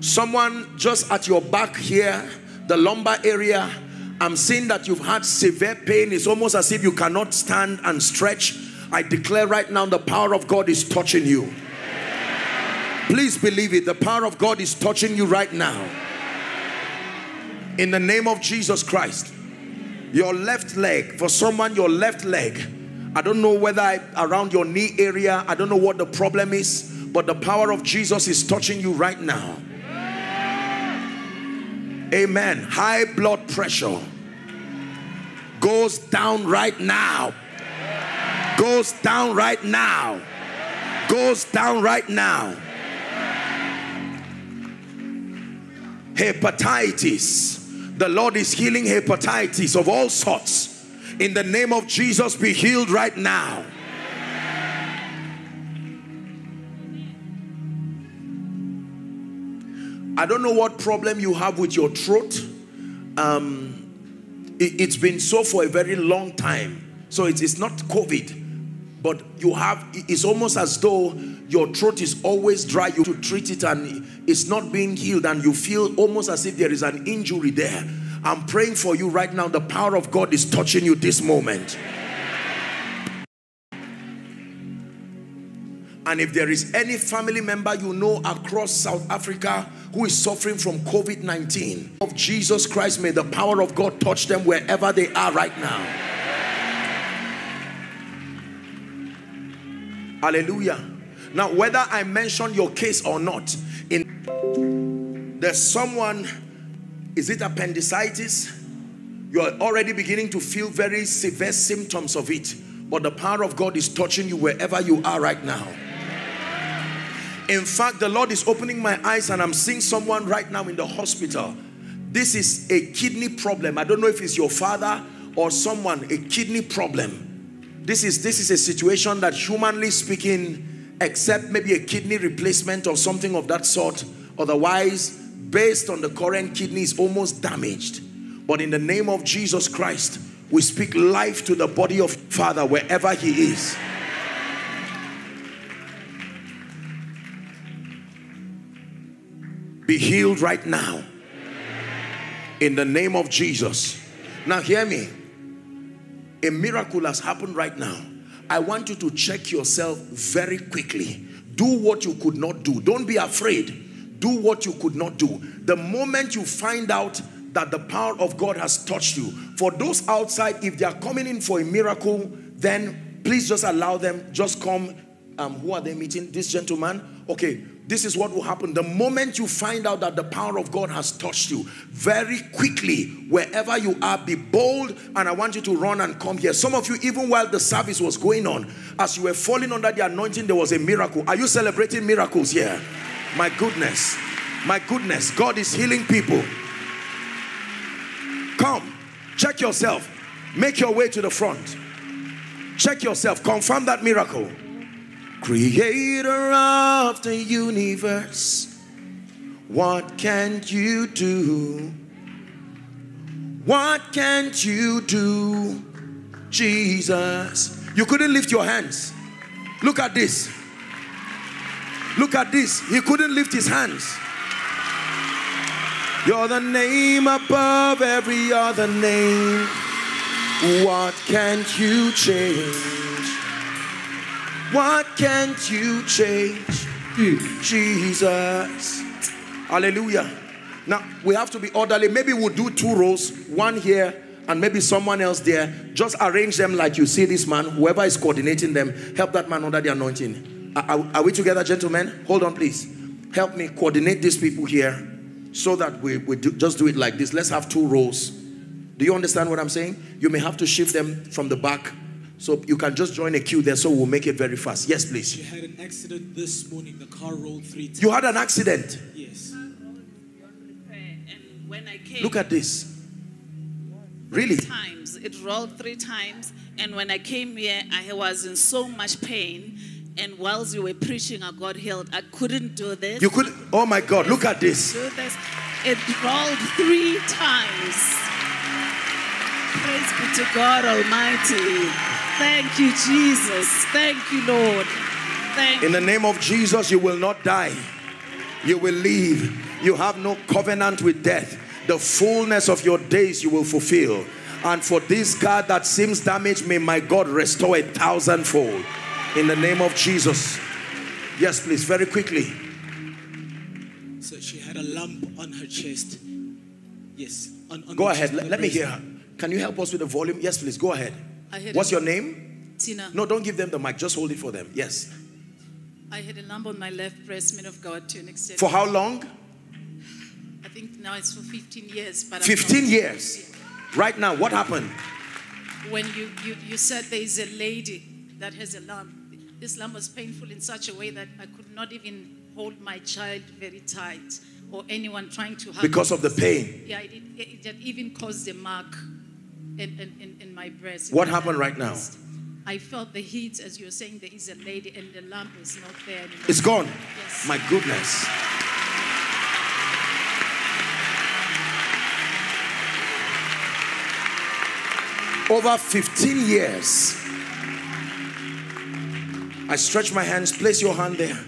Someone just at your back here, the lumbar area, I'm seeing that you've had severe pain. It's almost as if you cannot stand and stretch. I declare right now the power of God is touching you. Please believe it. The power of God is touching you right now. In the name of Jesus Christ. Your left leg, for someone, your left leg. I don't know whether I, around your knee area, I don't know what the problem is, but the power of Jesus is touching you right now. Amen. High blood pressure goes down right now. Goes down right now. Goes down right now. Hepatitis. The Lord is healing hepatitis of all sorts. In the name of Jesus, be healed right now. I don't know what problem you have with your throat. Um, it, has been so for a very long time. So it is not COVID, but you have, it's almost as though your throat is always dry. You to treat it and it's not being healed and you feel almost as if there is an injury there. I'm praying for you right now. The power of God is touching you this moment. And if there is any family member you know across South Africa who is suffering from COVID-19, of Jesus Christ, may the power of God touch them wherever they are right now. Hallelujah. Now, whether I mention your case or not, in there's someone, is it appendicitis? You are already beginning to feel very severe symptoms of it, but the power of God is touching you wherever you are right now. In fact, the Lord is opening my eyes and I'm seeing someone right now in the hospital. This is a kidney problem. I don't know if it's your father or someone, a kidney problem. This is, this is a situation that humanly speaking, except maybe a kidney replacement or something of that sort, otherwise, based on the current kidney is almost damaged. But in the name of Jesus Christ, we speak life to the body of Father wherever he is. Be healed right now in the name of Jesus. Now, hear me. A miracle has happened right now. I want you to check yourself very quickly. Do what you could not do. Don't be afraid. Do what you could not do. The moment you find out that the power of God has touched you, for those outside, if they are coming in for a miracle, then please just allow them, just come. Um, who are they meeting? This gentleman? Okay, this is what will happen. The moment you find out that the power of God has touched you, very quickly, wherever you are, be bold. And I want you to run and come here. Some of you, even while the service was going on, as you were falling under the anointing, there was a miracle. Are you celebrating miracles here? My goodness. My goodness. God is healing people. Come. Check yourself. Make your way to the front. Check yourself. Confirm that miracle. Creator of the universe, what can you do? What can't you do, Jesus? You couldn't lift your hands. Look at this. Look at this. He couldn't lift his hands. You're the name above every other name. What can't you change? What can't you change? Hmm. Jesus. Hallelujah. Now we have to be orderly. Maybe we'll do two rows, one here and maybe someone else there. Just arrange them like you see this man. Whoever is coordinating them, help that man under the anointing. Are, are, are we together, gentlemen? Hold on, please. Help me coordinate these people here so that we, we do, just do it like this. Let's have two rows. Do you understand what I'm saying? You may have to shift them from the back so you can just join a queue there so we'll make it very fast. Yes, please. She had an accident this morning. The car rolled three times. You had an accident. Yes. And when I came, Look at this. Really? times it rolled three times, and when I came here, I was in so much pain. And whilst you were preaching, I got healed. I couldn't do this. You could, oh my God, look at this. do this. It rolled three times. Praise be to God Almighty. Thank you, Jesus. Thank you, Lord. Thank In the name of Jesus, you will not die. You will live. You have no covenant with death. The fullness of your days you will fulfill. And for this car that seems damaged, may my God restore a thousandfold. In the name of Jesus. Yes, please, very quickly. So she had a lump on her chest. Yes. On, on Go ahead. chest, Let, let me hear her. Can you help us with the volume? Yes, please. Go ahead. I What's your name? Tina. No, don't give them the mic. Just hold it for them. Yes. I had a lump on my left breast, man of God, to an extent. For how long? I think now it's for 15 years. But 15 years. Right now, what happened? When you, you, you said there is a lady that has a lump, this lump was painful in such a way that I could not even hold my child very tight or anyone trying to hug Because me. of the pain. Yeah, it, it, it even caused a mark in, in, in, my breast. What happened right now? I felt the heat, as you were saying, there is a lady and the lamp is not there anymore. It's gone. Yes. My goodness. Over 15 years. I stretch my hands, place your hand there.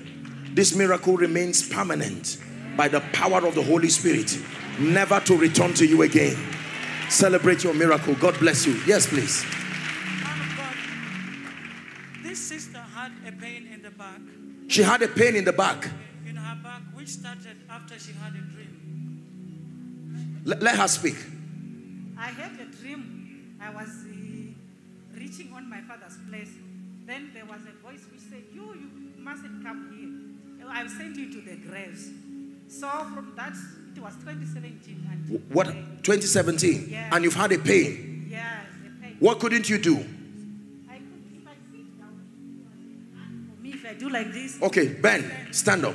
This miracle remains permanent by the power of the Holy Spirit, never to return to you again. Celebrate your miracle. God bless you. Yes, please. God, this sister had a pain in the back, She had a pain in the back. in her back, which started after she had a dream. Let- let her speak. I had a dream. I was uh, reaching on my father's place. Then there was a voice which said, You, you mustn't come here. I'll send you to the graves. So from that, it was 2017. And What? 2017. Yeah. And you've had a pain. Yeah, the pain. What couldn't you do? I could, if I sit down, for me, if I do like this, Okay, Ben, stand up.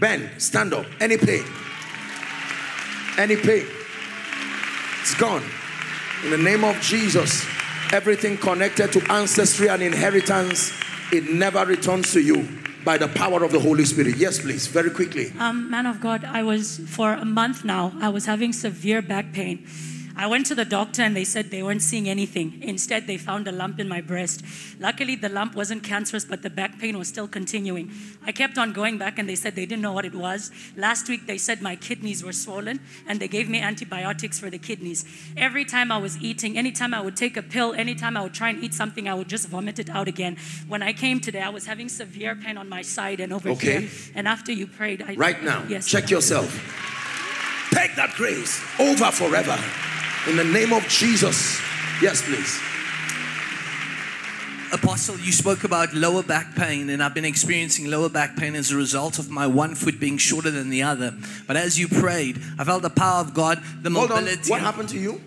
Ben, stand up. Any pain? Any pain? It's gone. In the name of Jesus, everything connected to ancestry and inheritance, it never returns to you by the power of the Holy Spirit. Yes, please, very quickly. Um, man of God, I was for a month now. I was having severe back pain. I went to the doctor and they said they weren't seeing anything. Instead, they found a lump in my breast. Luckily, the lump wasn't cancerous, but the back pain was still continuing. I kept on going back and they said they didn't know what it was. Last week, they said my kidneys were swollen and they gave me antibiotics for the kidneys. Every time I was eating, anytime I would take a pill, anytime I would try and eat something, I would just vomit it out again. When I came today, I was having severe pain on my side and over Okay. here. And after you prayed, I Right now, yes, check yourself. Take that grace over forever. In the name of Jesus. Yes, please. Apostle, you spoke about lower back pain, and I've been experiencing lower back pain as a result of my one foot being shorter than the other. But as you prayed, I felt the power of God, the mobility. What happened to you?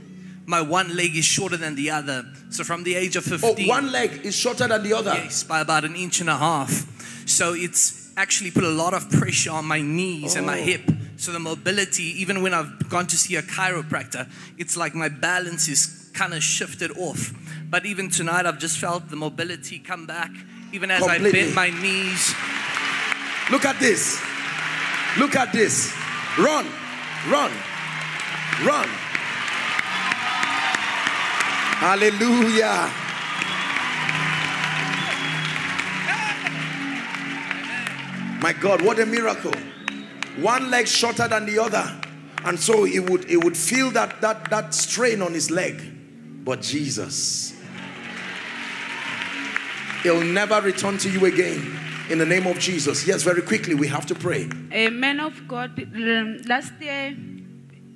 My one leg is shorter than the other. So from the age of Oh, 15. one leg is shorter than the other. Yes, by about an inch and a half. So it's actually put a lot of pressure on my knees and my Oh. hip. So the mobility, even when I've gone to see a chiropractor, it's like my balance is kind of shifted off. But even tonight, I've just felt the mobility come back, even as I Completely. bent my knees. Look at this. Look at this. Run, run, run. Hallelujah. My God, what a miracle. One leg shorter than the other. And so he would, he would feel that, that, that strain on his leg. But Jesus, he'll never return to you again. In the name of Jesus. Yes, very quickly, we have to pray. A man of God, um, last year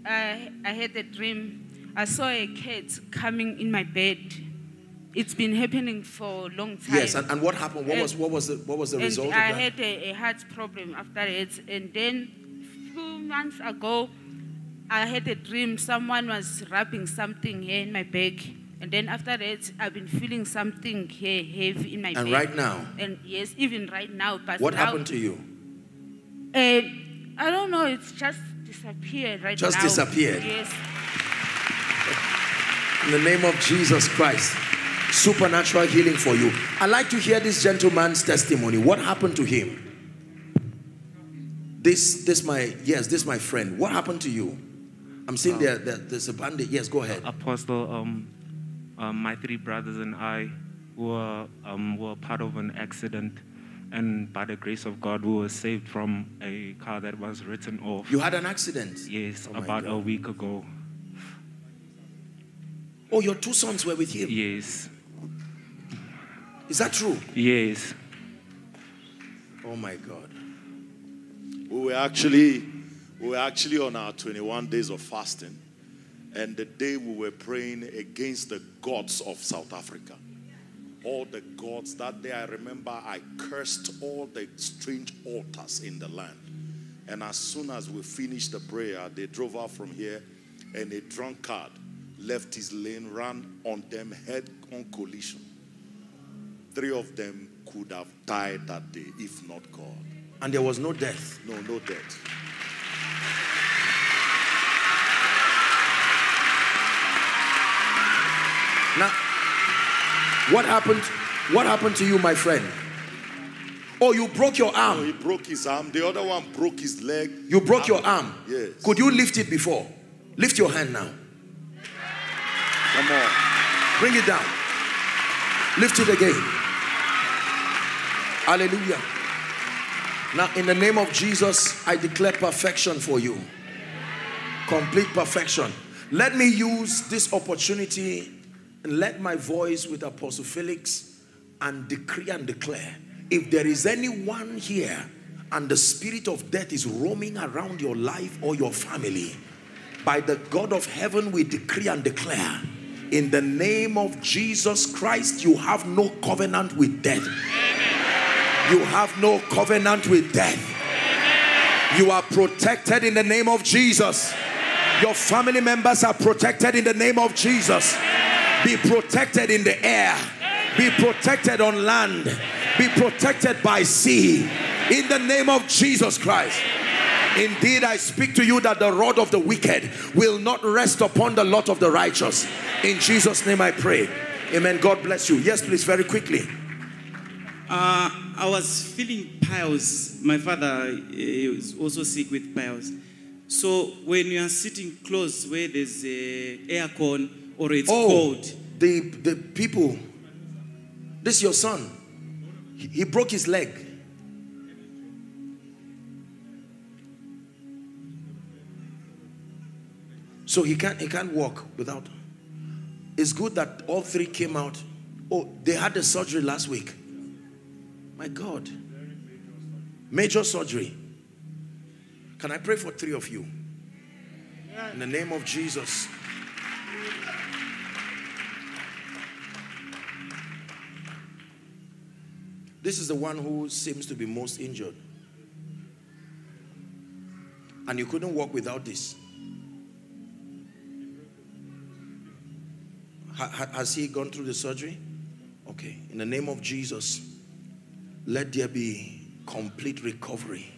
I, I had a dream. I saw a cat coming in my bed. It's been happening for a long time. Yes, and, and what happened? What was what was the what was the and result of I had a, a heart problem after it. And then few months ago, I had a dream. Someone was wrapping something here in my back. And then after that, I've been feeling something here heavy in my And right now? And yes, even right now. But What now, happened to you? Uh, I don't know. It's just disappeared right Just now. Just disappeared? Yes. In the name of Jesus Christ. Supernatural healing for you. I'd like to hear this gentleman's testimony. What happened to him? This, this my, yes, this my friend. What happened to you? I'm seeing there, there, there's a bandit. Yes, go ahead. Apostle, um, um, my three brothers and I were, um, were part of an accident. And by the grace of God, we were saved from a car that was written off. You had an accident? Yes, Oh about a week ago. Oh, your two sons were with him? Yes, Is that true? yes. Oh my God. We were actually we were actually on our 21 days of fasting, and the day we were praying against the gods of South Africa. All the gods that day, I remember I cursed all the strange altars in the land. And as soon as we finished the prayer, they drove out from here, and a drunkard left his lane, ran on them head on collision. Three of them could have died that day, if not God. And there was no death? No, no death. Now, what happened? What happened to you, my friend? Oh, you broke your arm. No, he broke his arm. The other one broke his leg. You broke your arm. Yes. Could you lift it before? Lift your hand now. Come on. Bring it down. Lift it again. Hallelujah. Now, in the name of Jesus, I declare perfection for you. Complete perfection. Let me use this opportunity and let my voice with Apostle Felix and decree and declare if there is anyone here and the spirit of death is roaming around your life or your family, by the God of heaven, we decree and declare in the name of Jesus Christ, you have no covenant with death. You have no covenant with death. You are protected in the name of Jesus. Your family members are protected in the name of Jesus. Be protected in the air. Be protected on land. Be protected by sea. In the name of Jesus Christ. Indeed, I speak to you that the rod of the wicked will not rest upon the lot of the righteous. In Jesus' name I pray. Amen. God bless you. Yes, please, very quickly. Uh, I was feeling piles. My father uh, is also sick with piles. So when you are sitting close where there's a aircon or it's Oh, cold, the, the people, this is your son. He, he broke his leg. So he can't, he can't walk without. It's good that all three came out. Oh, they had the surgery last week. My God. Major surgery. Can I pray for three of you? In the name of Jesus. This is the one who seems to be most injured. And you couldn't walk without this. Ha- ha- has he gone through the surgery? Okay. In the name of Jesus, let there be complete recovery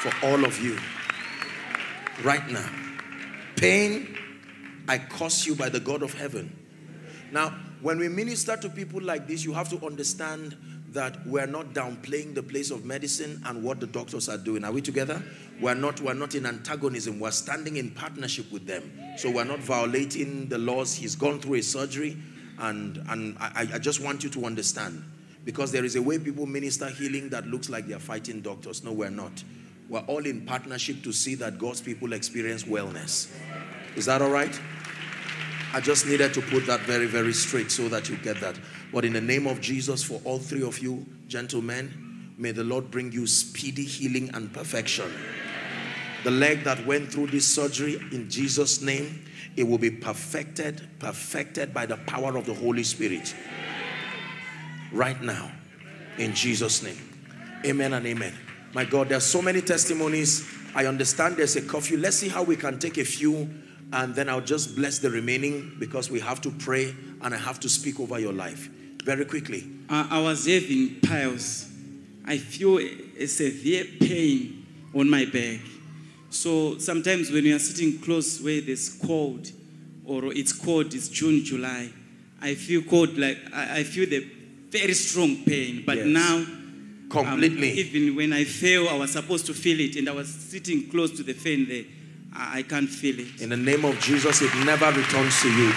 for all of you right now. Pain, I curse you by the God of heaven. Now, when we minister to people like this, you have to understand that we're not downplaying the place of medicine and what the doctors are doing. Are we together? We're not, we're not in antagonism. We're standing in partnership with them. So we're not violating the laws. He's gone through a surgery. And, and I, I just want you to understand. Because there is a way people minister healing that looks like they're fighting doctors. No, we're not. We're all in partnership to see that God's people experience wellness. Is that all right? I just needed to put that very, very straight so that you get that. But in the name of Jesus, for all three of you, gentlemen, may the Lord bring you speedy healing and perfection. The leg that went through this surgery, in Jesus' name, it will be perfected, perfected by the power of the Holy Spirit. Right now, in Jesus' name. Amen and amen. My God, there are so many testimonies. I understand there's a curfew. Let's see how we can take a few and then I'll just bless the remaining because we have to pray and I have to speak over your life. Very quickly. Uh, I was having piles. I feel a, a severe pain on my back. So sometimes when you are sitting close where there's cold, or it's cold, it's June, July, I feel cold, like I, I feel the very strong pain. But Yes. now, Completely. um, even when I fell, I was supposed to feel it, and I was sitting close to the fan there. I, I can't feel it. In the name of Jesus, it never returns to you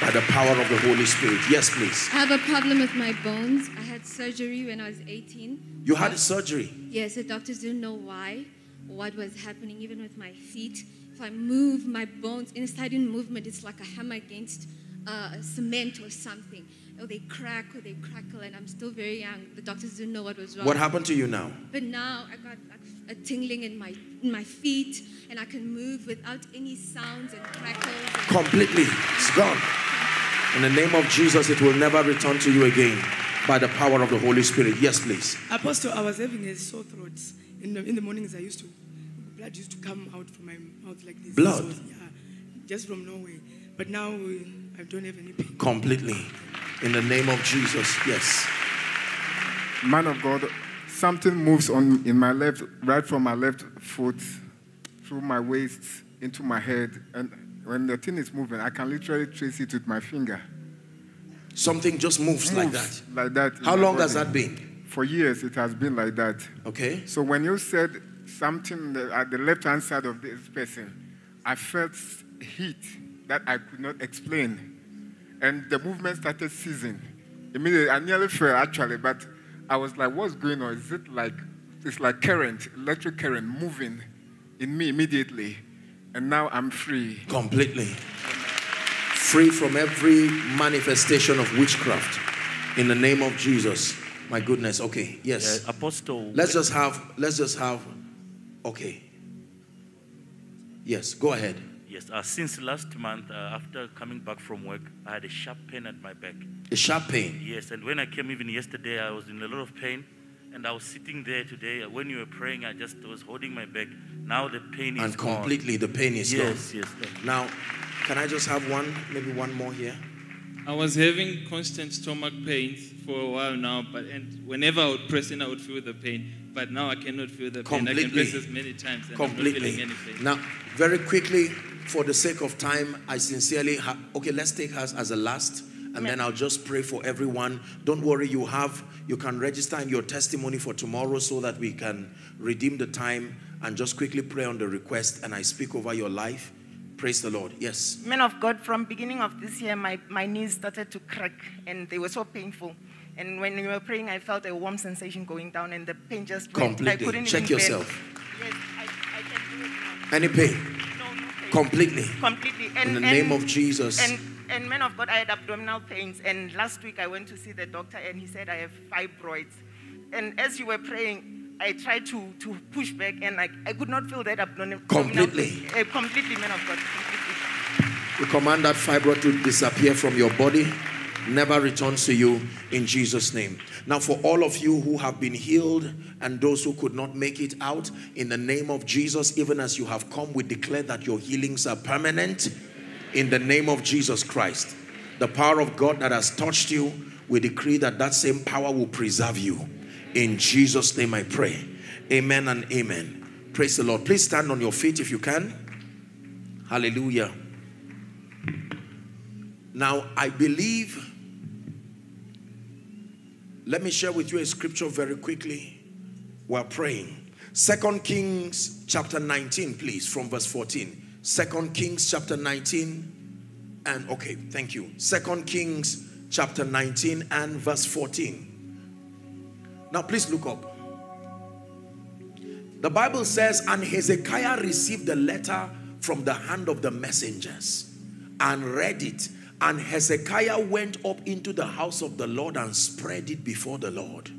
by the power of the Holy Spirit. Yes, please. I have a problem with my bones. I had surgery when I was 18. You had surgery. Yes, the doctors didn't know why or what was happening, even with my feet. If I move my bones, inside in movement, it's like a hammer against uh, cement or something. Or they crack or they crackle, and I'm still very young. The doctors didn't know what was wrong. What happened to you now? But now I got like a tingling in my in my feet, and I can move without any sounds and crackles. And Completely. It's gone. In the name of Jesus, it will never return to you again by the power of the Holy Spirit. Yes, please. Apostle, I was having a sore throat. In the, in the mornings, I used to, blood used to come out from my mouth like this. Blood? So, yeah, just from nowhere. But now uh, I don't have any pain. Completely. In the name of Jesus. Yes. Man of God, something moves on in my left, right from my left foot, through my waist, into my head. And when the thing is moving, I can literally trace it with my finger. Something just moves, like that. Like that. How my long has that been? For years, it has been like that. Okay. So when you said something at the left hand side of this person, I felt heat that I could not explain. And the movement started seizing. Immediately, I nearly fell actually, but I was like, what's going on? Is it like, it's like current, electric current moving in me immediately. And now I'm free. Completely. Free from every manifestation of witchcraft. In the name of Jesus. My goodness. Okay. Yes. Uh, Apostle. Let's just have, let's just have, okay. Yes, go ahead. Yes, uh, since last month, uh, after coming back from work, I had a sharp pain at my back. A sharp pain. Yes, and when I came even yesterday, I was in a lot of pain. And I was sitting there today. When you were praying, I just was holding my back. Now the pain is And gone. completely the pain is yes, gone. Yes, yes. Now, can I just have one, maybe one more here? I was having constant stomach pains for a while now, but and whenever I would press in, I would feel the pain. But now I cannot feel the pain. I can press as many times and Completely. I'm not feeling any pain. Now, very quickly, for the sake of time, I sincerely ha- okay. Let's take us as a last, and then I'll just pray for everyone. Don't worry, you have you can register in your testimony for tomorrow so that we can redeem the time and just quickly pray on the request. And I speak over your life. Praise the Lord. Yes. Man of God, from beginning of this year, my, my knees started to crack and they were so painful. And when you were praying, I felt a warm sensation going down and the pain just went. I Completely. couldn't Check even bend. yourself. Yes, I, I can do it. Any pain? Completely. Completely. And, In the and- name of Jesus. And, and man of God, I had abdominal pains. And last week I went to see the doctor and he said I have fibroids. And as you were praying, I tried to, to push back and I, I could not feel that abdominal Completely. pain. Uh, completely, man of God. Completely. We command that fibroid to disappear from your body, never returns to you in Jesus' name. Now, for all of you who have been healed and those who could not make it out, in the name of Jesus, even as you have come, we declare that your healings are permanent in the name of Jesus Christ. The power of God that has touched you, we decree that that same power will preserve you. In Jesus' name, I pray. Amen and amen. Praise the Lord. Please stand on your feet if you can. Hallelujah. Now, I believe, let me share with you a scripture very quickly. We're praying. Second Kings chapter 19, please, from verse 14. Second Kings chapter 19, and okay, thank you. Second Kings chapter 19 and verse 14. Now, please look up. The Bible says, and Hezekiah received the letter from the hand of the messengers and read it. And Hezekiah went up into the house of the Lord and spread it before the Lord.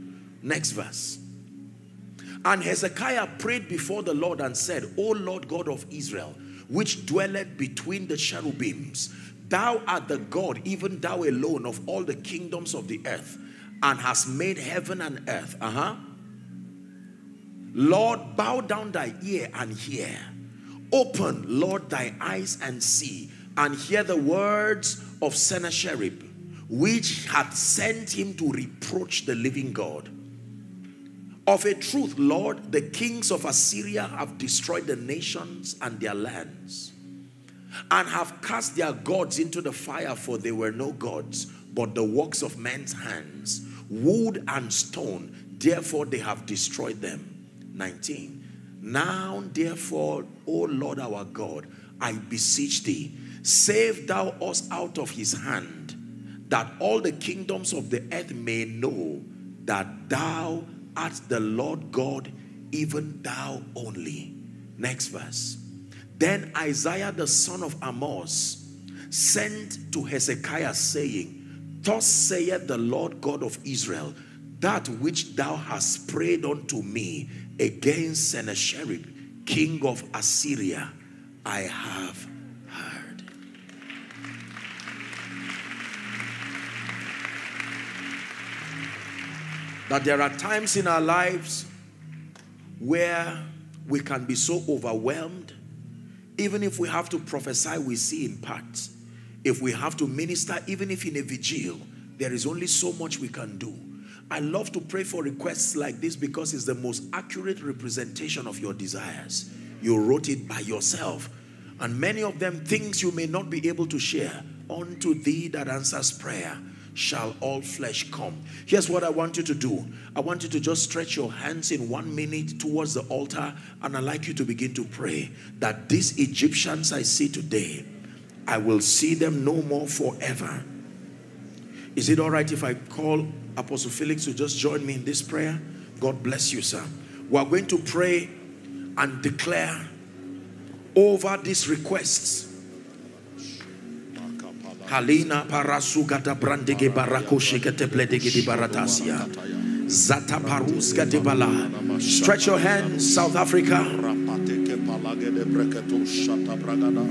Next verse. And Hezekiah prayed before the Lord and said, O Lord God of Israel, which dwelleth between the cherubims, thou art the God, even thou alone, of all the kingdoms of the earth, and hast made heaven and earth. Uh-huh. Lord, bow down thy ear and hear. Open, Lord, thy eyes and see, and hear the words of Sennacherib, which hath sent him to reproach the living God. Of a truth, Lord, the kings of Assyria have destroyed the nations and their lands, and have cast their gods into the fire, for they were no gods, but the works of men's hands, wood and stone, therefore they have destroyed them. 19. Now, therefore, O Lord our God, I beseech thee, save thou us out of his hand, that all the kingdoms of the earth may know that thou art the Lord God, even thou only. Next verse. Then Isaiah the son of Amos sent to Hezekiah, saying, Thus saith the Lord God of Israel, that which thou hast prayed unto me against Sennacherib, king of Assyria, I have That there are times in our lives where we can be so overwhelmed. Even if we have to prophesy, we see in parts. If we have to minister, even if in a vigil, there is only so much we can do. I love to pray for requests like this because it's the most accurate representation of your desires. You wrote it by yourself. And many of them things you may not be able to share. Unto thee that answers prayer shall all flesh come. Here's what I want you to do. I want you to just stretch your hands in one minute towards the altar and I'd like you to begin to pray that these Egyptians I see today, I will see them no more forever. Is it all right if I call Apostle Felix to just join me in this prayer? God bless you, sir. We are going to pray and declare over these requests. Halina parasugata brandege barako shikete pledege di baratasia. Zata paruska de bala. Stretch your hands, South Africa.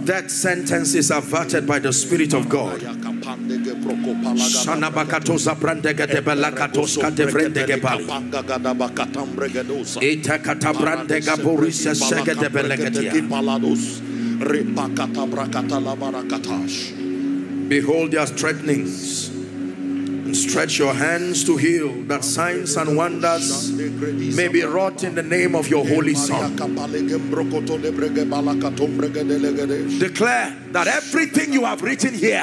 That sentence is averted by the Spirit of God. Shanabakatosa brandege de belakatos kate vrendege bali. Ita kata brandega borisa sege de belegetia. Behold their threatenings and stretch your hands to heal that signs and wonders may be wrought in the name of your holy son. Declare that everything you have written here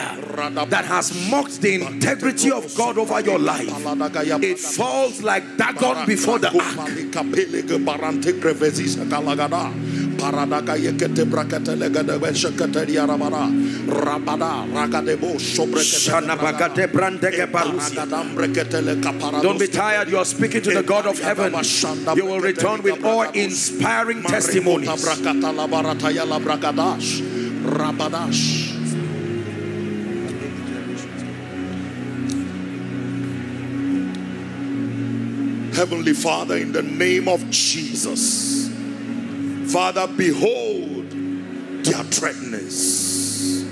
that has mocked the integrity of God over your life it falls like dagon before the ark paradaka yekete brakete legade beshekete diarabara. Rabada ragadebo sobrekete don't be tired you are speaking to the God of heaven. you will return with awe inspiring testimonies. rabadash. Heavenly Father, in the name of Jesus, Father, behold their threatenings.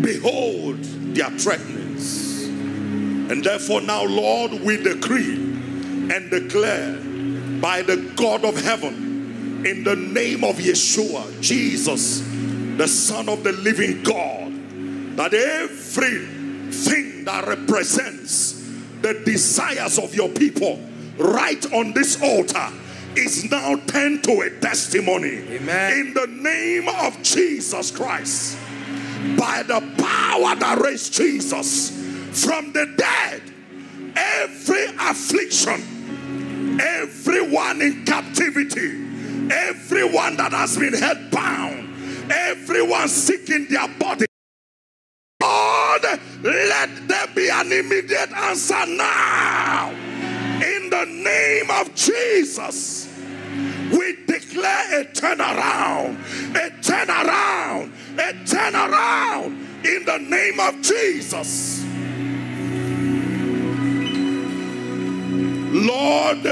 Behold their threatenings. And therefore, now, Lord, we decree and declare by the God of heaven, in the name of Yeshua, Jesus, the Son of the living God, that everything that represents the desires of your people right on this altar is now turned to a testimony. Amen. In the name of Jesus Christ, by the power that raised Jesus from the dead, every affliction, everyone in captivity, everyone that has been held bound, everyone seeking their body. Lord, let there be an immediate answer now. The name of Jesus, we declare a turnaround, a turnaround, a turnaround in the name of Jesus. Lord,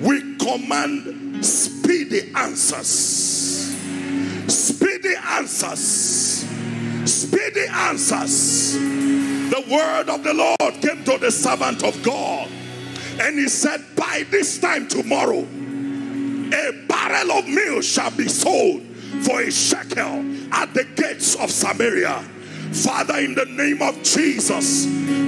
we command speedy answers. Speedy answers. Speedy answers. The word of the Lord came to the servant of God, and he said, By this time tomorrow, a barrel of meal shall be sold for a shekel at the gates of Samaria. Father, in the name of Jesus,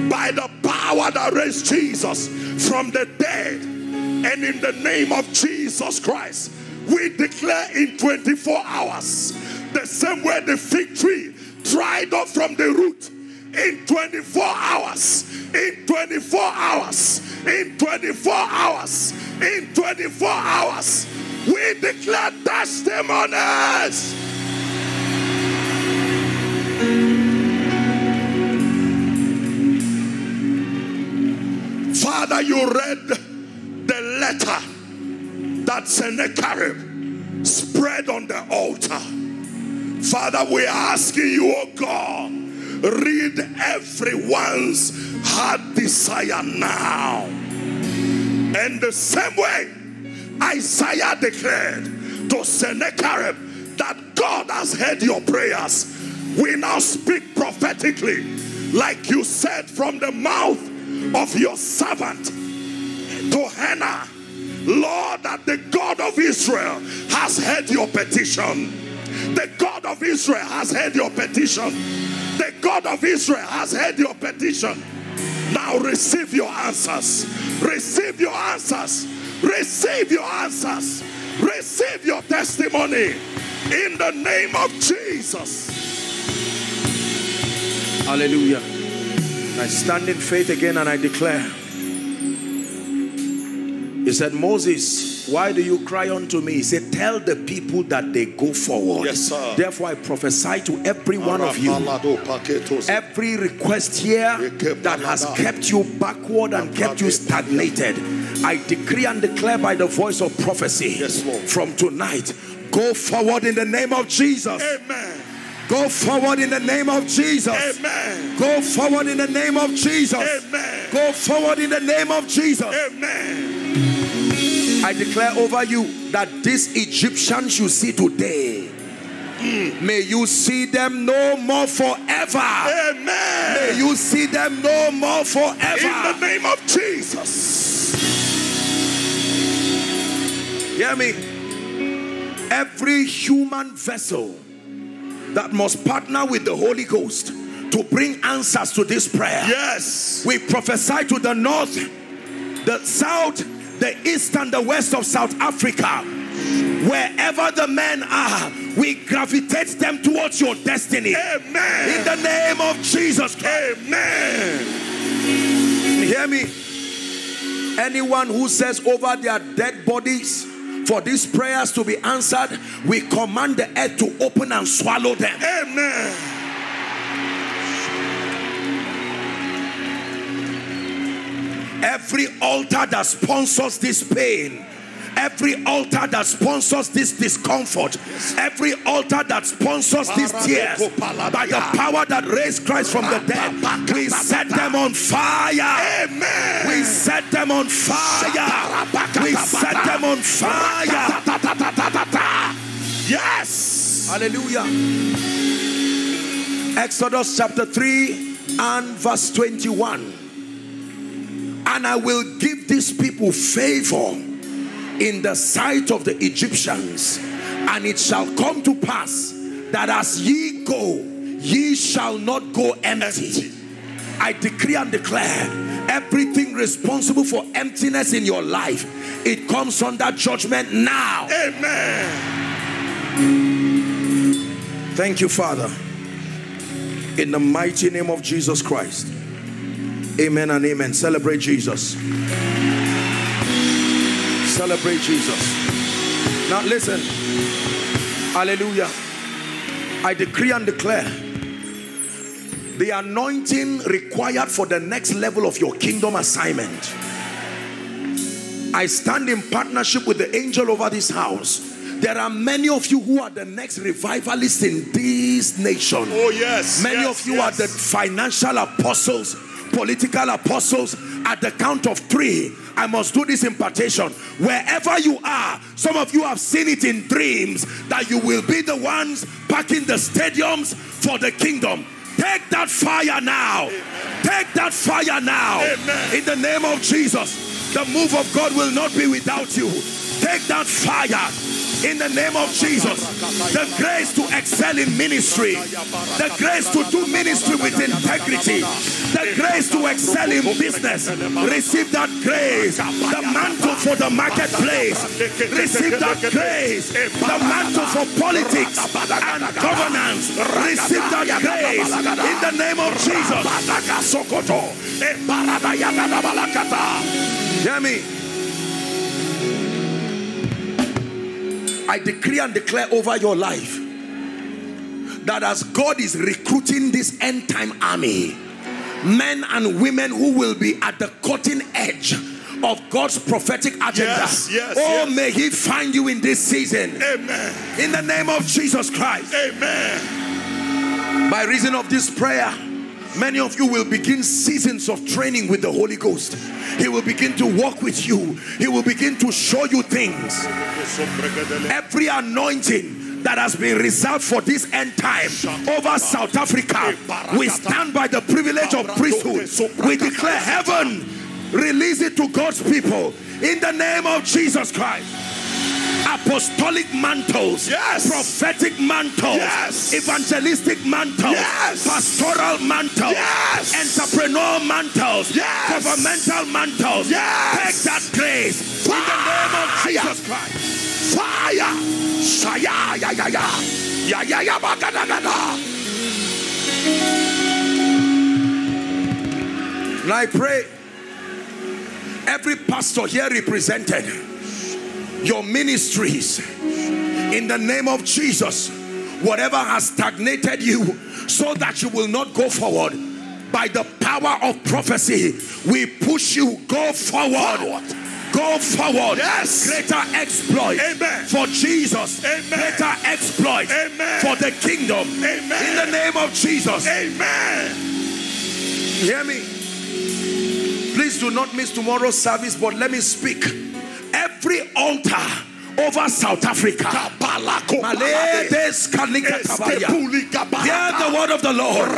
by the power that raised Jesus from the dead, and in the name of Jesus Christ, we declare in 24 hours the same way the fig tree dried up from the root. In 24 hours, in 24 hours, in 24 hours, in 24 hours, we declare testimonies. Father, you read the letter that Sennacherib spread on the altar. Father, we are asking you, oh God, read everyone's heart desire now. And the same way Isaiah declared to Sennacherib that God has heard your prayers, we now speak prophetically, like you said from the mouth of your servant to Hannah. Lord, that the God of Israel has heard your petition. The God of Israel has heard your petition. The God of Israel has heard your petition. Now receive your answers. Receive your answers. Receive your answers. Receive your testimony in the name of Jesus. Hallelujah. I stand in faith again and I declare. He said, Moses, why do you cry unto me? He said, Tell the people that they go forward. Yes, sir. Therefore, I prophesy to every one of you. Every request here that has kept you backward and kept you stagnated. I decree and declare by the voice of prophecy from tonight, go forward in the name of Jesus. Amen. Go forward in the name of Jesus. Amen. Go forward in the name of Jesus. Amen. Go forward in the name of Jesus. Amen. I declare over you that these Egyptians you see today, may you see them no more forever. Amen. May you see them no more forever. In the name of Jesus. Hear me. Every human vessel that must partner with the Holy Ghost to bring answers to this prayer. Yes. We prophesy to the north, the south, the east, and the west of South Africa. Wherever the men are, we gravitate them towards your destiny. Amen. In the name of Jesus Christ. Amen. Hear me. Anyone who says over their dead bodies, for these prayers to be answered, we command the earth to open and swallow them. Amen. Every altar that sponsors this pain, every altar that sponsors this discomfort, every altar that sponsors these tears, by the power that raised Christ from the dead, we set them on fire. Amen. We set them on fire. We set them on fire. Yes. Hallelujah. Exodus chapter 3 and verse 21. And I will give these people favor in the sight of the Egyptians. And it shall come to pass that as ye go, ye shall not go empty. I decree and declare everything responsible for emptiness in your life, it comes under judgment now. Amen. Thank you, Father. In the mighty name of Jesus Christ. Amen and amen. Celebrate Jesus. Celebrate Jesus. Now listen. Hallelujah. I decree and declare the anointing required for the next level of your kingdom assignment I stand in partnership with the angel over this house. There are many of you who are the next revivalists in this nation. Oh, yes. Many yes, of you yes. are the financial apostles, political apostles. At the count of three, I must do this impartation. Wherever you are, some of you have seen it in dreams that you will be the ones packing the stadiums for the kingdom. Take that fire now. Amen. Take that fire now. Amen. In the name of Jesus, the move of God will not be without you. Take that fire in the name of Jesus. The grace to excel in ministry, the grace to do ministry with integrity, the grace to excel in business. Receive that grace, the mantle for the marketplace. Receive that grace, the mantle for politics and governance. Receive that grace in the name of Jesus. Hear me. I decree and declare over your life that as God is recruiting this end time army, men and women who will be at the cutting edge of God's prophetic agenda. Yes, yes, oh, yes. may He find you in this season. Amen. In the name of Jesus Christ. Amen. By reason of this prayer, many of you will begin seasons of training with the Holy Ghost. He will begin to walk with you. He will begin to show you things. Every anointing that has been reserved for this end time over South Africa, we stand by the privilege of priesthood. We declare heaven, release it to God's people in the name of Jesus Christ apostolic mantles, yes. prophetic mantles, yes. evangelistic mantles, yes. pastoral mantles, yes. entrepreneur mantles, yes. governmental mantles. Yes. Take that grace Fire. in the name of Jesus Christ. Fire! Shaya ya ya ya ya ya ya. And I pray every pastor here represented your ministries in the name of Jesus whatever has stagnated you so that you will not go forward by the power of prophecy we push you go forward, go forward Yes. greater exploit Amen. for Jesus Amen. greater exploit Amen. for the kingdom Amen. in the name of Jesus Amen. Hear me. Please do not miss tomorrow's service, but let me speak. Every altar over South Africa. Hear the word of the Lord.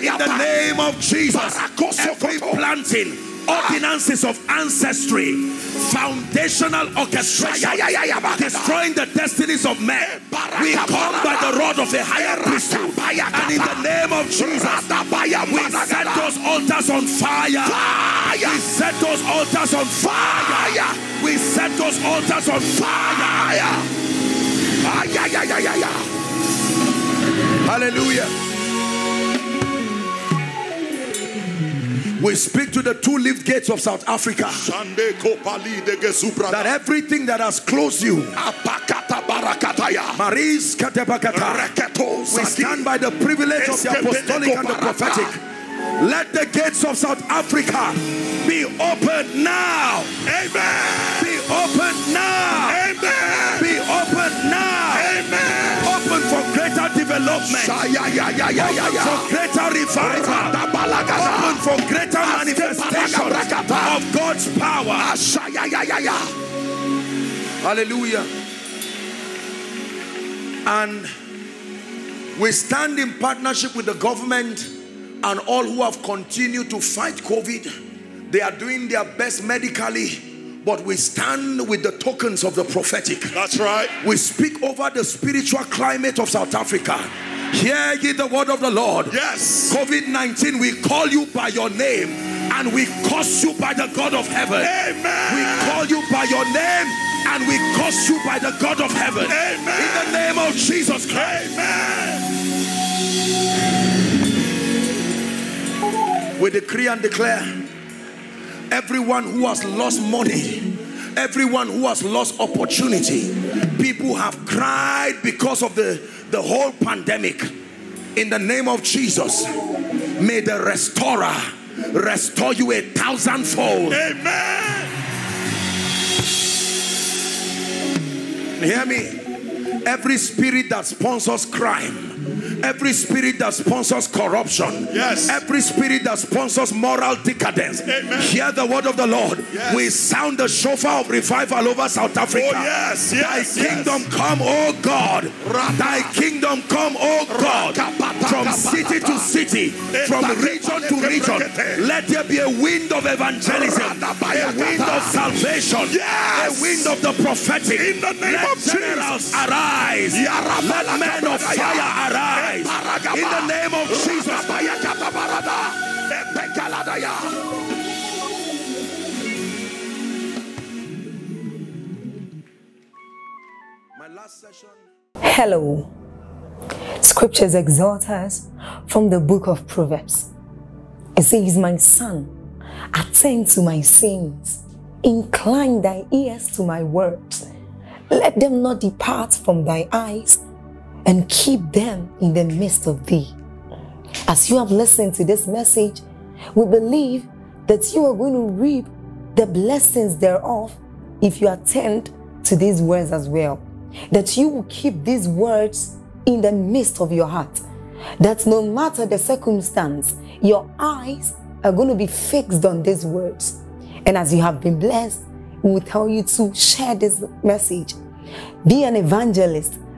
In the name of Jesus. Every planting, ordinances of ancestry, foundational orchestration, destroying the destinies of men. We come by the rod of a higher priesthood. And in the name of Jesus, we set those altars on fire. We set those altars on fire. We set those altars on fire. Hallelujah. We speak to the two lift gates of South Africa Shande kopali de gezubrada. that everything that has closed you, Apakata barakataya. Maris Katebakata, Reketo we stand by the privilege of the apostolic and the prophetic. Let the gates of South Africa be open now. Amen. Be open now. Amen. Be opened now. Amen. Open greater development. Ya. For greater revival. Open for greater manifestation of God's power. Ya. Hallelujah. And we stand in partnership with the government and all who have continued to fight COVID. They are doing their best medically, but we stand with the tokens of the prophetic. That's right. We speak over the spiritual climate of South Africa. Hear ye the word of the Lord. Yes. COVID 19, we call you by your name and we curse you by the God of heaven. Amen. We call you by your name and we curse you by the God of heaven. Amen. In the name of Jesus Christ. Amen. We decree and declare everyone who has lost money, everyone who has lost opportunity, people have cried because of the, the whole pandemic. In the name of Jesus, may the restorer restore you a thousandfold. Amen. Hear me. Every spirit that sponsors crime, every spirit that sponsors corruption, yes, every spirit that sponsors moral decadence, Amen. hear the word of the Lord. Yes. We sound the shofar of revival over South oh, Africa. Oh, yes, yes, Thy kingdom come, oh God. Thy kingdom come, oh God. From city to city, eh, from region to region, let there be a wind of evangelism, a wind of salvation, a wind of the prophetic. In the name Let of generals Jesus. arise. Let men of fire arise. In the name of Jesus. Hello. Scriptures exhort us from the book of Proverbs. It says, My son, attend to my sayings, incline thy ears to my words. Let them not depart from thy eyes, and keep them in the midst of thee. As you have listened to this message, we believe that you are going to reap the blessings thereof if you attend to these words as well. That you will keep these words in the midst of your heart. That no matter the circumstance, your eyes are going to be fixed on these words. And as you have been blessed, we will tell you to share this message. Be an evangelist